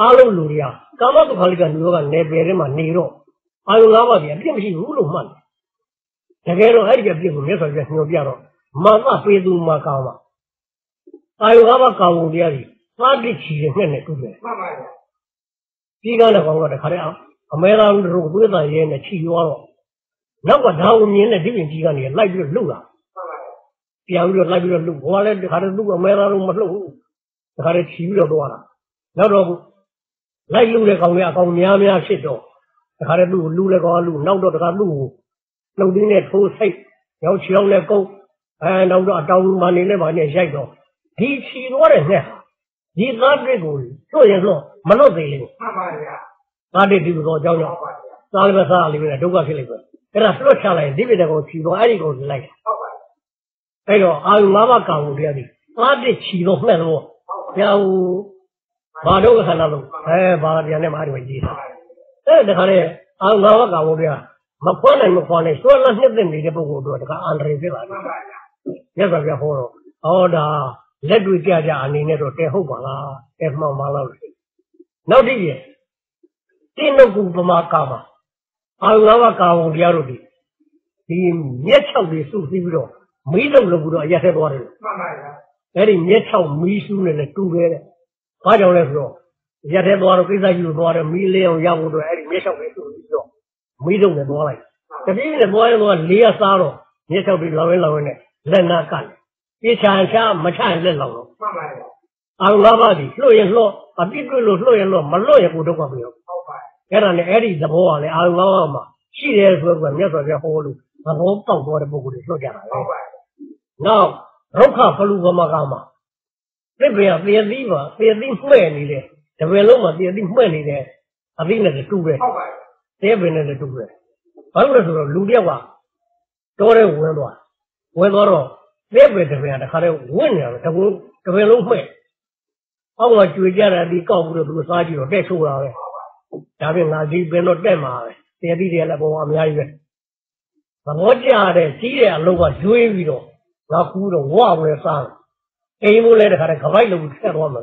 အားလုံးလူတွေကကာမတုခါလိကလူတွေကနေပယ်ထဲမှာနေတော့အာယု၅ပါးပြည့်အပြည့်မရှိဘူးလို့မှတ်တယ်တကယ်တော့အဲ့ဒီအပြည့်ကိုမြတ်စွာဘုရားညွှန်ပြတော့မာသပေသူမာကာမအာယု၅ပါးကာဝုတရားတွေသာတိချီတဲ့နဲ့တူတယ်မှန်ပါဗျာပြီးကားတဲ့ကောင်ကတခါတည်းအမဲသားတို့သွေးတန်ရဲနဲ့ခြီသွားတော့ နောက်ကဓာဝင်မြင်းနဲ့ဒီပြင်ကြီးကနေလိုက်ပြီးတော့လှုပ်လာမှန်ပါဗျာပြန်ပြီးတော့လိုက်ပြီးတော့လှုပ်ဘောကလည်းတခါတည်းသူ့အမဲသားတို့မလှုပ်ဘူးတခါတည်းခြီပြီးတော့သွားတာနောက်တော့လိုက်လှုပ်တဲ့ကောင်ကအကောင်များများဖြစ်တော့တခါတည်းသူ့ကိုလူလည်းကောင်လူနောက်တော့တခါသူ့ကိုလှုပ်သေးနဲ့ထိုးစိတ်ရောက်ချောင်းနဲ့ကုန်းအဲနောက်တော့အတောင်မှနေနဲ့ဗာနဲ့ရိုက်တော့ဒီခြီသွားတဲ့နဲ့ဟာဒီသားတွေကိုလွတ်ရင်လွတ်မလွတ်သေးဘူးမှန်ပါဗျာသားတဲ့ဒီလိုအကြောင်းကြောဟုင့်တ်ပါဗျာသားလည်းပဲစားလိမ့်မယ်ဒုက္ခဖြစ်လိမ့်မယ် အဲ့ဒါလွတ်ချလိုက်ရင်ဒီပြတဲ့ကောင်ခြီတော့အဲ့ဒီကောင်လိုက်ဟုတ်ပါဗျာအဲ့တော့အာယု၅ပါးကာဝတရားဒီသားတဲ့ခြီတော့မှဲ့တော့ဟုတ်ပါဘုရားဟူဘာဒုက္ခခန္ဓာလို့အဲဘာပြန်နဲ့မအားဒီမှာကြီးတာအဲ့ဒါတခါလေအာယု၅ပါးကာဝတရားမခွန်းနိုင်မခွန်းနိုင်စွဲလန်းနှစ်သက်နေတဲ့ပုဂ္ဂိုလ်တို့တခါအန္တရာယ်ဖြစ်ပါမှတယ်န်ပါဗျာမြတ်စွာဘုရားဟောတော့ဟောဒါလက်တွေ့ကြကြအနေနဲ့တော့တဲဟုတ်ပါလားတဲမှန်ပါလားလို့နောက်တစ်ပြတင်းနုတ်ကူပမာကာမ အာယု၅ပါးကာဝတရားတို့ဒီဒီမျက်၆တွေစုစည်းပြီးတော့မီးလုံးလို့ပြီးတော့အရက်ထဲသွားတယ်မှန်ပါဗျာအဲ့ဒီမျက်၆မီးစူးနဲ့လည်းတူခဲ့တယ်။ဘာကြောင့်လဲဆိုတော့ရက်ထဲသွားတော့ကိစ္စကြီးကိုသွားတယ်မီးလေးအောင်ရဖို့အတွက်အဲ့ဒီမျက်၆လေးစူးပြီးတော့မီးလုံးနဲ့သွားလိုက်။တပြင်းနဲ့သွားရင်တော့လေးရစားတော့မျက်၆ပြီးလောင်းရင်းလောင်းရင်းနဲ့လက်နာကတ်တယ်။ပြေချာချာမချရင်လက်လောင်တော့မှန်ပါဗျာအာငါးပါးဒီလှုပ်ရင်လှုပ်အပြစ်တွေ့လို့လှုပ်ရင်လှုပ်မလှုပ်ရင်ကိုဒုက္ခပြောဟုတ်ပါ။ အဲ့ဒါနဲ့အဲ့ဒီသဘောကလည်းအာငါးပါးမှာရှိတယ်ဆိုတော့မြတ်စွာဘုရားဟောလို့သဘောပေါက်သွားတဲ့ပုဂ္ဂိုလ်တွေလှုပ်ကြတာလေဟုတ်ပါ။နောက်ဒုက္ခဖလူကမကမှာသစ်ပင်ကတည်သီးပါတည်သီးမှဲ့နေတယ်တပင်လုံးမှာတည်သီးမှဲ့နေတယ်အသီးနဲ့တူတယ်ဟုတ်ပါတဲပင်နဲ့တူတယ်ဘာလို့လဲဆိုတော့လူတယောက်ကတော်တဲ့ဝင်သွားဝင်သွားတော့တဲပင်တပင်ကတခါတည်းဝင့်နေတယ်တပင်တပင်လုံးမှဲ့အောက်ကကျွေကြတာဒီကောက်ပြီးတော့သူစားကြည့်တော့တဲ့ချိုးတာပဲ ဒါပြင်ငါဒီပင်တော့တက်မှာပဲတည်သီးတွေကလည်းပုံအများကြီးပဲသဘောကျတဲ့ကြီးတဲ့အလုပ်ကကျွေးပြီးတော့ငါကူးတော့ဝဝဲစားတယ်အိမ်မိုးလဲတခါတည်းကပိုက်လုံးထက်သွားမှာ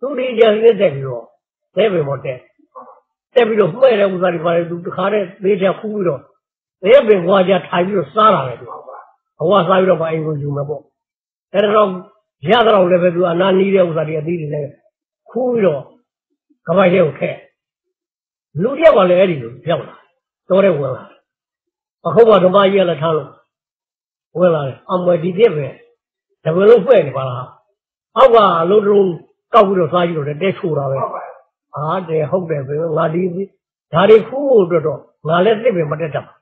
သူဒီကြံနေတက်ပြီးတော့တဲပင်ပေါ်တက်တက်ပြီးတော့မှဲ့တဲ့ဥစ္စာတွေပါတယ်သူတခါတည်းသေးချာခူးပြီးတော့သေပင်ဘွားကြထိုင်ပြီးတော့စားတာပဲသူဘဝစားပြီးတော့မအိမ်ကိုယူမယ်ပေါ့အဲ့ဒါတော့ရတော့လည်းပဲသူအနာနီးတဲ့ဥစ္စာတွေအသီးတွေလည်းခူးပြီးတော့ကပိုက်ထဲကိုခက် လူတယောက်ကလည်းအဲ့ဒီလိုပြောက်လာတော်တဲ့ဝင်လာအခုမှဓမ္မကြီးလည်းထားလို့ဝင်လာတယ်အမွေဒီပြည့်ပဲတပည့်လုံးဖွဲ့နေပါလားအောက်ကလုံးလုံးကောက်ပြီးတော့စားကြည့်တော့တဲချိုတာပဲဟုတ်ပါရဲ့အားတယ်ဟုတ်တယ်ပဲငါဒီဒါတွေခူးဖို့အတွက်တော့ငါလည်းသိပင်မတက်တတ်ဘူး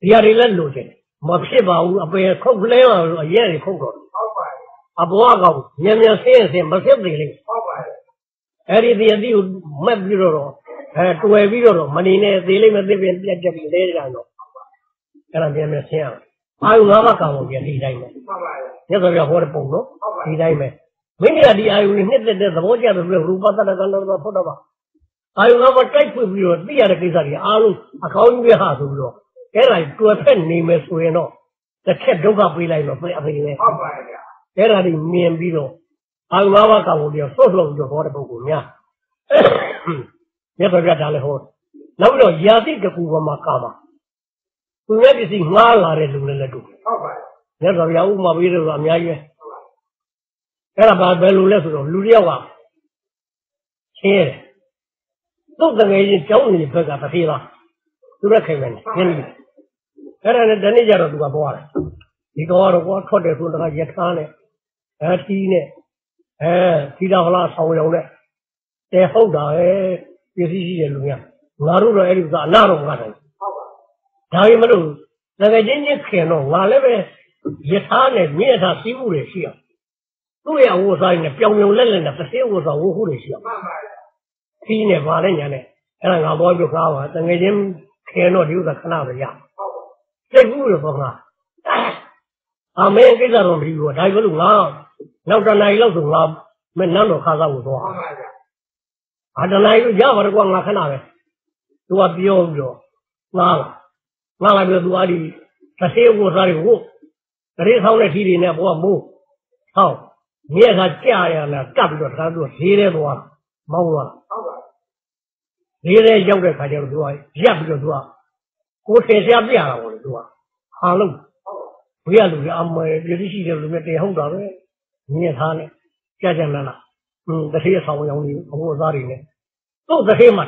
ဒီဟာတွေလည်းလိုချင်တယ်မဖြစ်ပါဘူးအပယ်ခုတ်လဲပါလို့အရက်တွေခုတ်တော့ဟုတ်ပါရဲ့အဘွားကောင်ညံ့ညံ့ဆင်းဆင်းမဖြစ်သေးလေဟုတ်ပါရဲ့အဲ့ဒီဒီအတိကိုမက်ပြီးတော့ အဲတွယ်ပြီးတော့မနေနဲ့သေးလိမ့်မသိပင်ပြက်ပြက်ပြီးလဲကြတော့အဲ့ဒါညံ့ညံ့ဆင်းရအာယုငါးပါးကောင်ပြန်ဒီတိုင်းပဲဟုတ်ပါရဲ့မြတ်စွာဘုရားဟောတဲ့ပုံနော်ဒီတိုင်းပဲမိမိကဒီအာယုန်နဲ့နှစ်သက်တဲ့သဘောကျတယ်ပြီးရူပသတ္တကလောသောဖို့တော့ပါအာယုန်ကမတိုက်ဖွင့်ပြီးတော့သိရတဲ့ကိစ္စတွေအားလုံးအကောင်းကြီးပဲဟာဆိုပြီးတော့အဲ့ဒါတွယ်ဖက်နေမယ်ဆိုရင်တော့တစ်ခက်ဒုက္ခပေးလိုက်တော့ပြအဖေလေဟုတ်ပါရဲ့ဗျာအဲ့ဒါတွေမြင်ပြီးတော့အာယုန်၅ပါးကောင်ကိုပြောဆွတ်လှုပ်ပြီးတော့ဟောတဲ့ပုံကိုများ မြတ်စွာဘုရားဒါလည်းဟောနောက်ပြီးတော့ယာတိတကူပေါ်မှာကာမသူရဲ့ပစ္စည်းငှားလာတဲ့လူလည်းလည်းတူဟုတ်ပါရဲ့မြတ်စွာဘုရားဥပမာပေးတယ်ဆိုတာအများကြီးပဲအဲ့ဒါဘာပဲလို့လဲဆိုတော့လူတစ်ယောက်ကချင်းရတယ်သူ့တငယ်ချင်းကျောင်းနေဘက်ကတစ်သေးလားသူရက်ခိုင်မယ်ညနေအဲ့ဒါနဲ့တနေ့ကျတော့သူကပေါ်ရတယ်ဒီကောင်ကတော့ကွာထွက်တယ်ဆိုတော့ရထားနဲ့အဲတီးနဲ့အဲသီတာဖလားဆောင်းရုံနဲ့တဲဟုတ်တာပဲ ပစ္စည်းရှိတယ်လူများငါတို့တော့အဲ့ဒီကအနာတော့ငါတယ်ဟုတ်ပါဒါပေမဲ့လို့တကယ်ချင်းချင်းခင်တော့ငါလည်းပဲယထာနဲ့မြေထားစီးမှုတွေရှိအောင်သူ့ရဲ့ဝိစားနဲ့ပြောင်ပြောင်လက်လက်နဲ့တစ်သေးဝိစားဝိခုတွေရှိအောင်မှန်ပါရဲ့ခီးနဲ့ဗာနဲ့ညာနဲ့အဲ့ဒါငါဘောပြုတ်ကားပါတကယ်ချင်းခင်တော့ဒီဥစ္စာခဏပဲရဟုတ်ပါစိတ်ကူးလို့ပေါ့ငါအမေကိစ္စတော့မပြီးဘူးဒါပေမဲ့လို့ငါနောက်တနိုင်လောက်ဆိုငါမင်းနန်းတော်ခါစားဖို့သွားမှန်ပါရဲ့ အာတနိုင်ရပါတယ်ကွာငါခဏပဲသူကပြောပြီးတော့ငါလာငါလာပြီးတော့သူအဲ့ဒီတစ်သေးဝိစားတွေကိုတရေဆောင်တဲ့ထီတွေနဲ့ဘောကမိုးဟောက်မြေကကြာရလားကပ်ပြီးတော့တခါသူဈေးထဲသွားမောင်းသွားဟုတ်ပါဈေးထဲရောက်တဲ့ခါကျတော့သူကရက်ပြီးတော့သူကကိုယ်ထင်ရှားပြတာပေါ့လေသူကဟာလို့ဟုတ်ပါဘုရားလူကြီးအမေပြည့်ရှိတဲ့လူမျိုးတေဟုတ်တာပဲမြင်ထားနဲ့ကြာကြာနာနာဟွန်း တထေးဆောင်ရောင်းနေဘိုးသားတွေနဲ့သူ့တထေးမှာ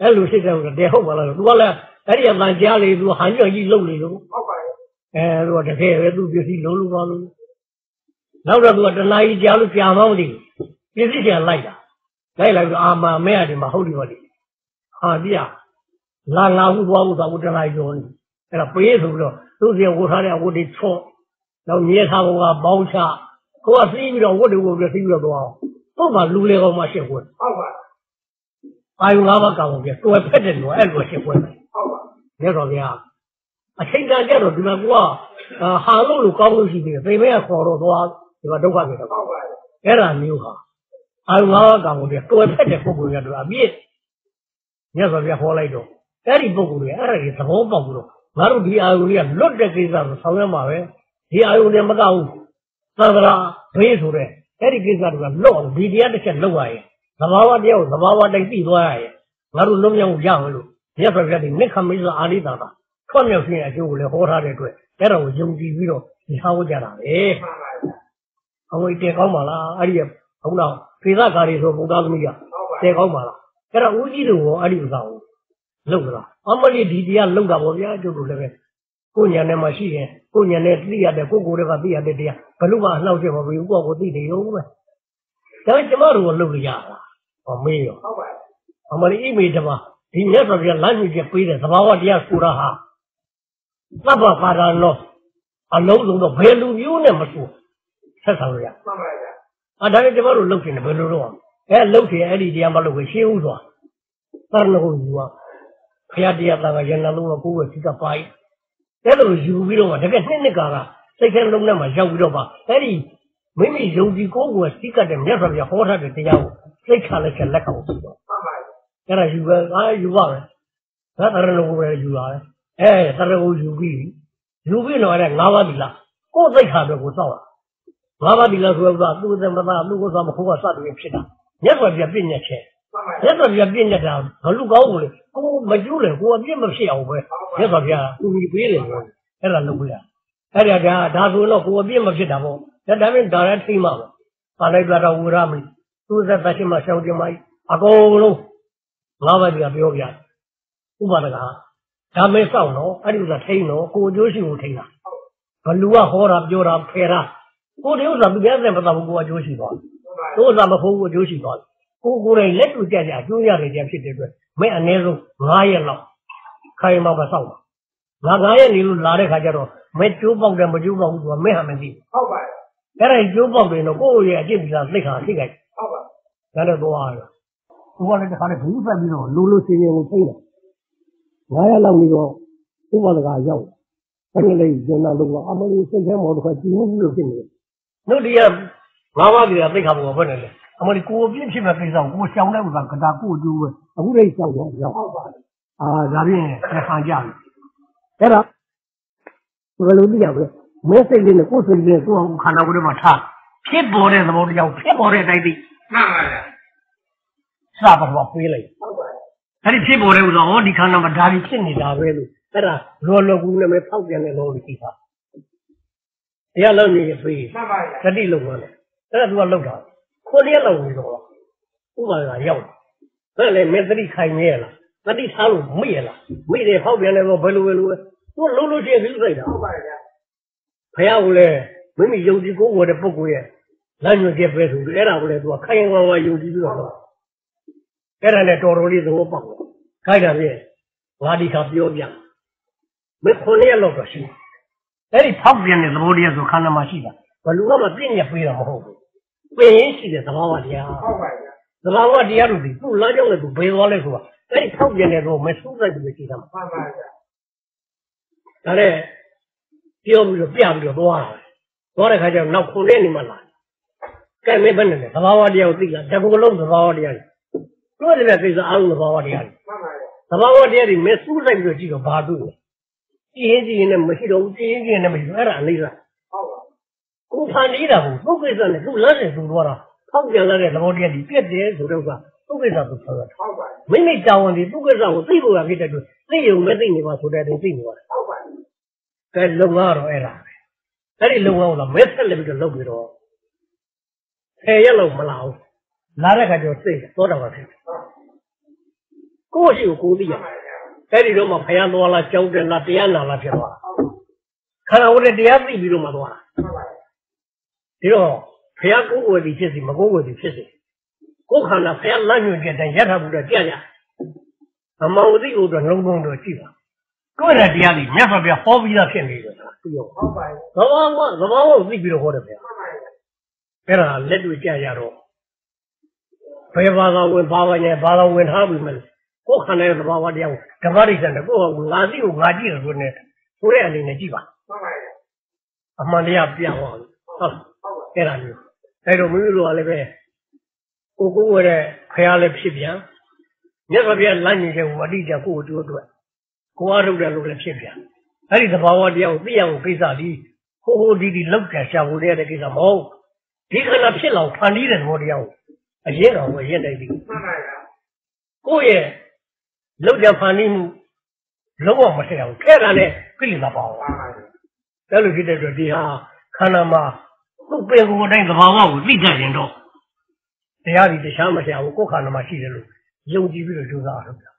အဲ့လိုရှိတယ်တေဟုတ်ပါလားသူကလည်းအဲ့ဒီအတန်ကြားလေသူဟန်ကြော်ကြီးလုံနေလို့ဟုတ်ပါရဲ့အဲသူကတကယ်ပဲသူပစ္စည်းလုံးလုံးပါလို့နောက်တော့သူကတနာကြီးကြားလို့ကြာမှမသိဘူးပစ္စည်းပြန်လိုက်တာလိုက်လိုက်တော့အာမမဲရတယ်မဟုတ်တယ်ပါလေဟာပြလာလာဘူးသွားဘူးသွားဘူးတနာကြီးကျော်နေအဲ့ဒါပေးဆိုပြီးတော့သူစီဝတ်ထားတဲ့ဝတ်တွေချော့နောက်မြေထားဘုံကပေါင်းချ ကိုကစီးပြီးတော့ဝတ်တွေကိုပြစီးပြီးတော့သွားအောင်သူ့မှာလူလေကောင်မှရှစ်ခွဲဟုတ်ပါအာယုံငါးပါးကောင်ပြတွယ်ဖက်တယ်လို့အဲ့လိုရှစ်ခွဲတယ်ဟုတ်ပါမြတ်စွာဘုရားအချိန်တန်ကြတော့ဒီမှာကဟာလို့လို့ကောင်းလို့ရှိသေးတယ်သိမဲကခေါ်တော့သွားဒီမှာဒုက္ခဖြစ်တော့ဟုတ်ပါအဲ့ဒါမျိုးဟာအာယုံငါးကောင်ကိုတွယ်ဖက်တဲ့ပုဂ္ဂိုလ်ရတော့အပြည့်မြတ်စွာဘုရားဟောလိုက်တော့အဲ့ဒီပုဂ္ဂိုလ်တွေအဲ့ဒါကြီးသဘောပေါက်ပြီးတော့ငါတို့ဒီအာယုံကြီးကလွတ်တဲ့ကိစ္စကိုဆောင်ရွက်မှာပဲဒီအာယုံတွေမကောက်ဘူး သံဃာဘေးဆိုတဲ့အဲ့ဒီကိစ္စတွေကလွတ်အောင်ဒီတရားတစ်ချက်လောက်ရရင်သဘာဝတရားကိုသဘာဝတိုင်းသိသွားရရင်ငါတို့လွတ်မြောက်ရအောင်လို့မြတ်စွာဘုရားဒီနိခမိစ္ဆာအာရိတာတာထွတ်မြောက်ခြင်းအကျိုးကိုလည်းဟောထားတဲ့အတွက်အဲ့ဒါကိုယုံကြည်ပြီးတော့ဒီဟာဝကြတာပဲမှန်ပါရဲ့အဝိတေကောင်းပါလားအဲ့ဒီဘုံတော်ဖေသကာရီဆိုဘုရားသမီးကဟုတ်ပါတေကောင်းပါလားအဲ့ဒါဦးကြီးတို့ရောအဲ့ဒီဥစ္စာကိုလုပ်ကြလားအမလီဒီတရားလုပ်တာပေါ့ဗျာကျုပ်တို့လည်းပဲကိုညာနဲ့မှရှိရင် ကိုညာနဲ့သိရတဲ့ကိုကိုတွေကသိရတဲ့တရားဘလို့မှအနှောက်ချက်မပေးဘူးကိုကိုသိတယ်ရောပဲဒါပေမဲ့ကျမတို့ကလုပ်လို့ရလားဟောမေးရောဟုတ်ပါအမလီအိမေတပါဒီမြတ်စွာဘုရားလမ်းညွှန်ချက်ပေးတဲ့သဘာဝတရားဆိုတာဟာသဗ္ဗပါဒနောအလုံးစုံတော့ဘယ်လူမျိုးနဲ့မဆိုဆက်ဆံလို့ရမှန်ပါရဲ့အာဒါနဲ့ကျမတို့လုတ်ရှင်တယ်ဘယ်လိုလုပ်အောင်အဲလုတ်ရှင်အဲ့ဒီတရားမလုပ်ဘူးရှင်းဦးသွားသရဏဂုံယူပါဖရာတရားတာကရဏလုံးကကိုယ်ဝစီကပိုင် အဲ့လိုယူပြီးတော့တကယ်နှစ်နှစ်ကာကစိတ်ထဲလုံးနဲ့မှရောက်ပြီးတော့ပါအဲ့ဒီမိမိယုံကြည်ကိုယ်ကိုစီကတဲ့မြတ်စွာဘုရားဟောထားတဲ့တရားကိုစိတ်ခါလက်ချက်လက်ခံပြီးတော့မှန်ပါရဲ့အဲ့ဒါယူပဲငါယူပါမယ်ငါသရဏဂုံပဲယူပါပဲအဲသရဏဂုံယူပြီးယူပြီးတော့အဲ့ဒါ၅ပါးပြီလားကိုယ်စိတ်ခါပဲကိုစောက်လာငါးပါးဒီလားဆိုတော့သူ့သမသာသူ့ကိုယ်သွားမဟုတ်ကစတယ်ဖြစ်တာမြတ်စွာဘုရားပြည့်ညက်ချက် မှန်ပါမြတ်စွာဘုရားပြည့်ညက်တာဘလူကောင်းကိုလေကိုမကျူးလေကိုအပြည့်မဖြစ်အောင်ပဲမြတ်စွာဘုရားသူကြီးပေးတယ်လို့အဲ့ဒါလုပ်ပြရအဲ့ဒါဒါဒါဆိုတော့ကိုအပြည့်မဖြစ်တာပေါ့ဒါဒါပေမဲ့ဒါလည်းထိမ့်မှာပေါ့ပါလိုက်ကြတော့ဝရမလို့သူသက်သက်ရှိမှရှောင်းတင်မကြီးအကုန်လုံးငါးပါးဒီကပြောပြဥပဒကဒါမဲစောက်နော်အဲ့ဒီဥစ္စာထိန်းနော်ကိုအကျိုးရှိကိုထိန်းတာဘလူကဟောတာပြောတာဖယ်တာကိုဒီဥစ္စာသူများတဲ့မတော်ဘူးကိုအကျိုးရှိသွားတို့ဥစ္စာမဟုတ်ဘူးအကျိုးရှိသွား ကိုကိုယ်တိုင်လက်တူကြကြအကျိုးရတယ်ကြဖြစ်တဲ့အတွက်မဲအနည်းဆုံး9ရက်လောက်ခိုင်မှာမစောက်ပါငါ9ရက်နေလို့လာတဲ့ခါကျတော့မဲကျိုးပေါက်တယ်မကျိုးပေါက်ဘူးသူကမဲဟာမသိဟုတ်ပါတယ်အဲ့ဒါကျိုးပေါက်တယ်တော့ကိုယ့်ရဲ့အကျင့်ပစာသိခါသိခိုက်ဟုတ်ပါဒါလည်းသွားရသူကလည်းတခါတည်းဘူးဖက်ပြီးတော့လိုလိုစင်ရင်ကိုသိတယ်9ရက်လောက်နေတော့ဥပဒကရောက်အဲ့ဒီလေးကျန်တာလို့အမလေးစိတ်ထဲမှာတော့ကြည့်မှုလို့ဖြစ်နေတယ်။တို့တရားငါးပါးကြီးကသိခါဖို့ဘယ်နဲ့လဲ အမလေးကိုပြည့်ဖြစ်မဲ့ကိစ္စကိုကိုရှောင်တဲ့ဥစ္စာကတာကိုအကျိုးပဲအခုလေးရှောင်တော့ရောက်ဟုတ်ပါတယ်အာဒါဖြင့်ဆန်ကြပြီအဲ့တော့ဘယ်လိုသိရမလဲမဲစိတ်လေးနဲ့ကိုယ်စိတ်လေးနဲ့ကိုယ့်အောင်ခန္ဓာကိုယ်ထဲမှာထားဖြစ်ပေါ်တဲ့သဘောတရားဖြစ်ပေါ်တဲ့အတိုင်းသိမှန်ပါဗျာစပါတော့ပြေးလိုက်ဟုတ်ပါတယ်အဲ့ဒီဖြစ်ပေါ်တဲ့ဥစ္စာဟောဒီခန္ဓာမှာဒါကြီးဖြစ်နေတာပဲလို့အဲ့ဒါလောလောကူနဲ့ပဲဖောက်ပြန်တဲ့လောလို့သိတာတရားလုံးနေပြေးမှန်ပါဗျာဂတိလုံးသွားတယ်အဲ့ဒါသူကလောက်တာ ခုနှစ်ရက်လောက်နေတော့ဥပါကရောက်တယ်ဘယ်လဲမေတ္တိခိုင်နေရလားတတိထားလို့မိရလားမိတယ်ဖောက်ပြန်တယ်တော့ဘယ်လိုပဲလို့သူလုံးလို့ရှိရင်သူစိတ်တာဟုတ်ပါတယ်ဗျာဖះကလည်းမိမိယုံကြည်ကိုယ်ဝယ်တဲ့ပုဂ္ဂိုလ်ရဲ့လမ်းညွှန်ချက်ပဲဆိုပြီးအဲ့ဒါကိုလည်းသူကခိုင်ခိုင်ဝါဝါယုံကြည်ပြီးတော့အဲ့ဒါနဲ့တော်တော်လေးသဘောပေါက်တယ်ခိုက်တာပြည့်ငါဒီခါပြောပြမခုနှစ်ရက်လောက်တော့ရှိအဲ့ဒီဖောက်ပြန်တဲ့သဘောတရားဆိုခန္ဓာမှာရှိတာဘလူကမှပြည့်ညက်ပေးတာမဟုတ်ဘူး ပင်ရင်ရှိတဲ့သဘာဝတရားဟုတ်ပါတယ်ဗျာသဘာဝတရားတို့ဒီသူ့လမ်းကြောင်းနဲ့သူဘယ်သွားလဲဆိုတာအဲ့ဒီဖောက်ပြန်တဲ့တော့မဆူးလိုက်ဘူးရှိတာမှာမှန်ပါဗျာဒါနဲ့ပြောပြီးတော့ပြပြီးတော့သွားတာသွားတဲ့ခါကျတော့နောက်ခုနှစ်နေမှလာကဲမင်းဘယ်နဲ့လဲသဘာဝတရားကိုသိလားတကူလုံးသဘာဝတရားတွေတို့တဲ့ကိစ္စအားလုံးသဘာဝတရားတွေမှန်ပါဗျာသဘာဝတရားတွေမဆူးလိုက်ပြီးတော့ကြည့်တော့ဘာတွေ့လဲကြည့်ရင်ကြည့်ရင်လည်းမရှိတော့ဘူးကြည့်ရင်ကြည့်ရင်လည်းမရှိဘူးအဲ့ဒါအလေးစားဟုတ်ပါ ကိုဖန်နေတာဘူးပုဂ္ဂိစ္စနဲ့သူ့လမ်းနဲ့သူ့သွားတာဖောက်ပြန်လာတဲ့သဘောတရားတွေပြက်တယ်ဆိုတော့ကပုဂ္ဂိစ္စသူပြောတာဟုတ်ပါတယ်မိမိတာဝန်ဒီပုဂ္ဂိစ္စကိုသိဖို့ရဖြစ်တဲ့အတွက်သိရုံမဲ့သိနေပါဆိုတဲ့တိုင်သိနေပါတယ်ဟုတ်ပါတယ်ကဲလုံငါတော့အဲ့ဒါပဲအဲ့ဒီလုံငါကမဲဆက်လက်ပြီးတော့လုပ်ပြီးတော့ဆယ်ရက်လောက်မလာဘူးလာတဲ့ခါကျတော့စိတ်သောတာပန်ဖြစ်တယ်ကိုယ့်ရှိကိုကိုယ်သိရအဲ့ဒီတော့မှဖယားသွားလားကြောက်တယ်လားတရားနာလားဖြစ်သွားတာခန္ဓာဝတ္တတရားသိပြီးတော့မှသွားတာဟုတ်ပါတယ် ဒီတော့ဖယားကိုယ်ဝယ်ပြီးဖြစ်စီမကိုယ်ဝယ်ပြီးဖြစ်စီကိုယ်ခန္ဓာဖယားလမ်းညွှန်ချက်တိုင်းရထမှုတော့ကြကြအမောင်သိဖို့တော့လုံးလုံးတော့ရှိပါကိုယ့်ရဲ့တရားကြီးမြတ်စွာဘုရားဟောပြီးသားဖြစ်နေတယ်ဆိုတာသိရောဟုတ်ပါတယ်သဘာဝသဘာဝကိုသိပြီးတော့ဟောတယ်ဗျာမှန်ပါတယ်အဲ့ဒါလက်တွေ့ကြရတော့ဘယ်ဘာသာဝင်ဘာဝညာဘာသာဝင်ထားပြီမလဲကိုယ်ခန္ဓာရဲ့သဘာဝတရားကိုဓမ္မရိစ္ဆန်တဲ့ကိုယ်ကငါသိကိုငါကြည့်တယ်ဆိုနေဆိုတဲ့အနေနဲ့ကြည့်ပါမှန်ပါတယ်အမှန်တရားပြသွားပြီဟုတ်ဟုတ်ပါ အဲ့ဒါမျိုးအဲ့တော့မိမိတို့ကလည်းပဲကိုကိုဝဲတဲ့ခရလည်းဖြစ်ပြန်မြတ်စွာဘုရားလမ်းညွှန်ချက်ကိုအတိအကျကိုယ်တို့အတွက်ကိုအားထုတ်တယ်လို့လည်းဖြစ်ပြန်အဲ့ဒီသဘာဝတရားကိုသိရဖို့ကိစ္စဒီဟိုဟိုဒီဒီလောက်ကြရှာဖို့ရတဲ့ကိစ္စမဟုတ်ဒီခန္ဓာဖြစ်လောက်ဖန်တီးတဲ့သဘောတရားကိုအရင်တော်ကရင်တိုက်ပြီးမှန်ပါတယ်ဗျာကိုယ့်ရဲ့လောက်ကြဖန်တီးမှုလုံးဝမထည့်အောင်ထဲတာနဲ့ပြိလာပါအောင်မှန်ပါတယ်အဲ့လိုဖြစ်တဲ့အတွက်ဒီဟာခန္ဓာမှာ သူ့ပင်ကိုယ်တိုင်းသဘာဝကိုသိကြရင်တော့တရားဒီတရားမရှာဘူးကိုယ်ခန္ဓာမှာရှိတယ်လို့ယုံကြည်ပြီးတော့ကြိုးစားအောင်ဗျာ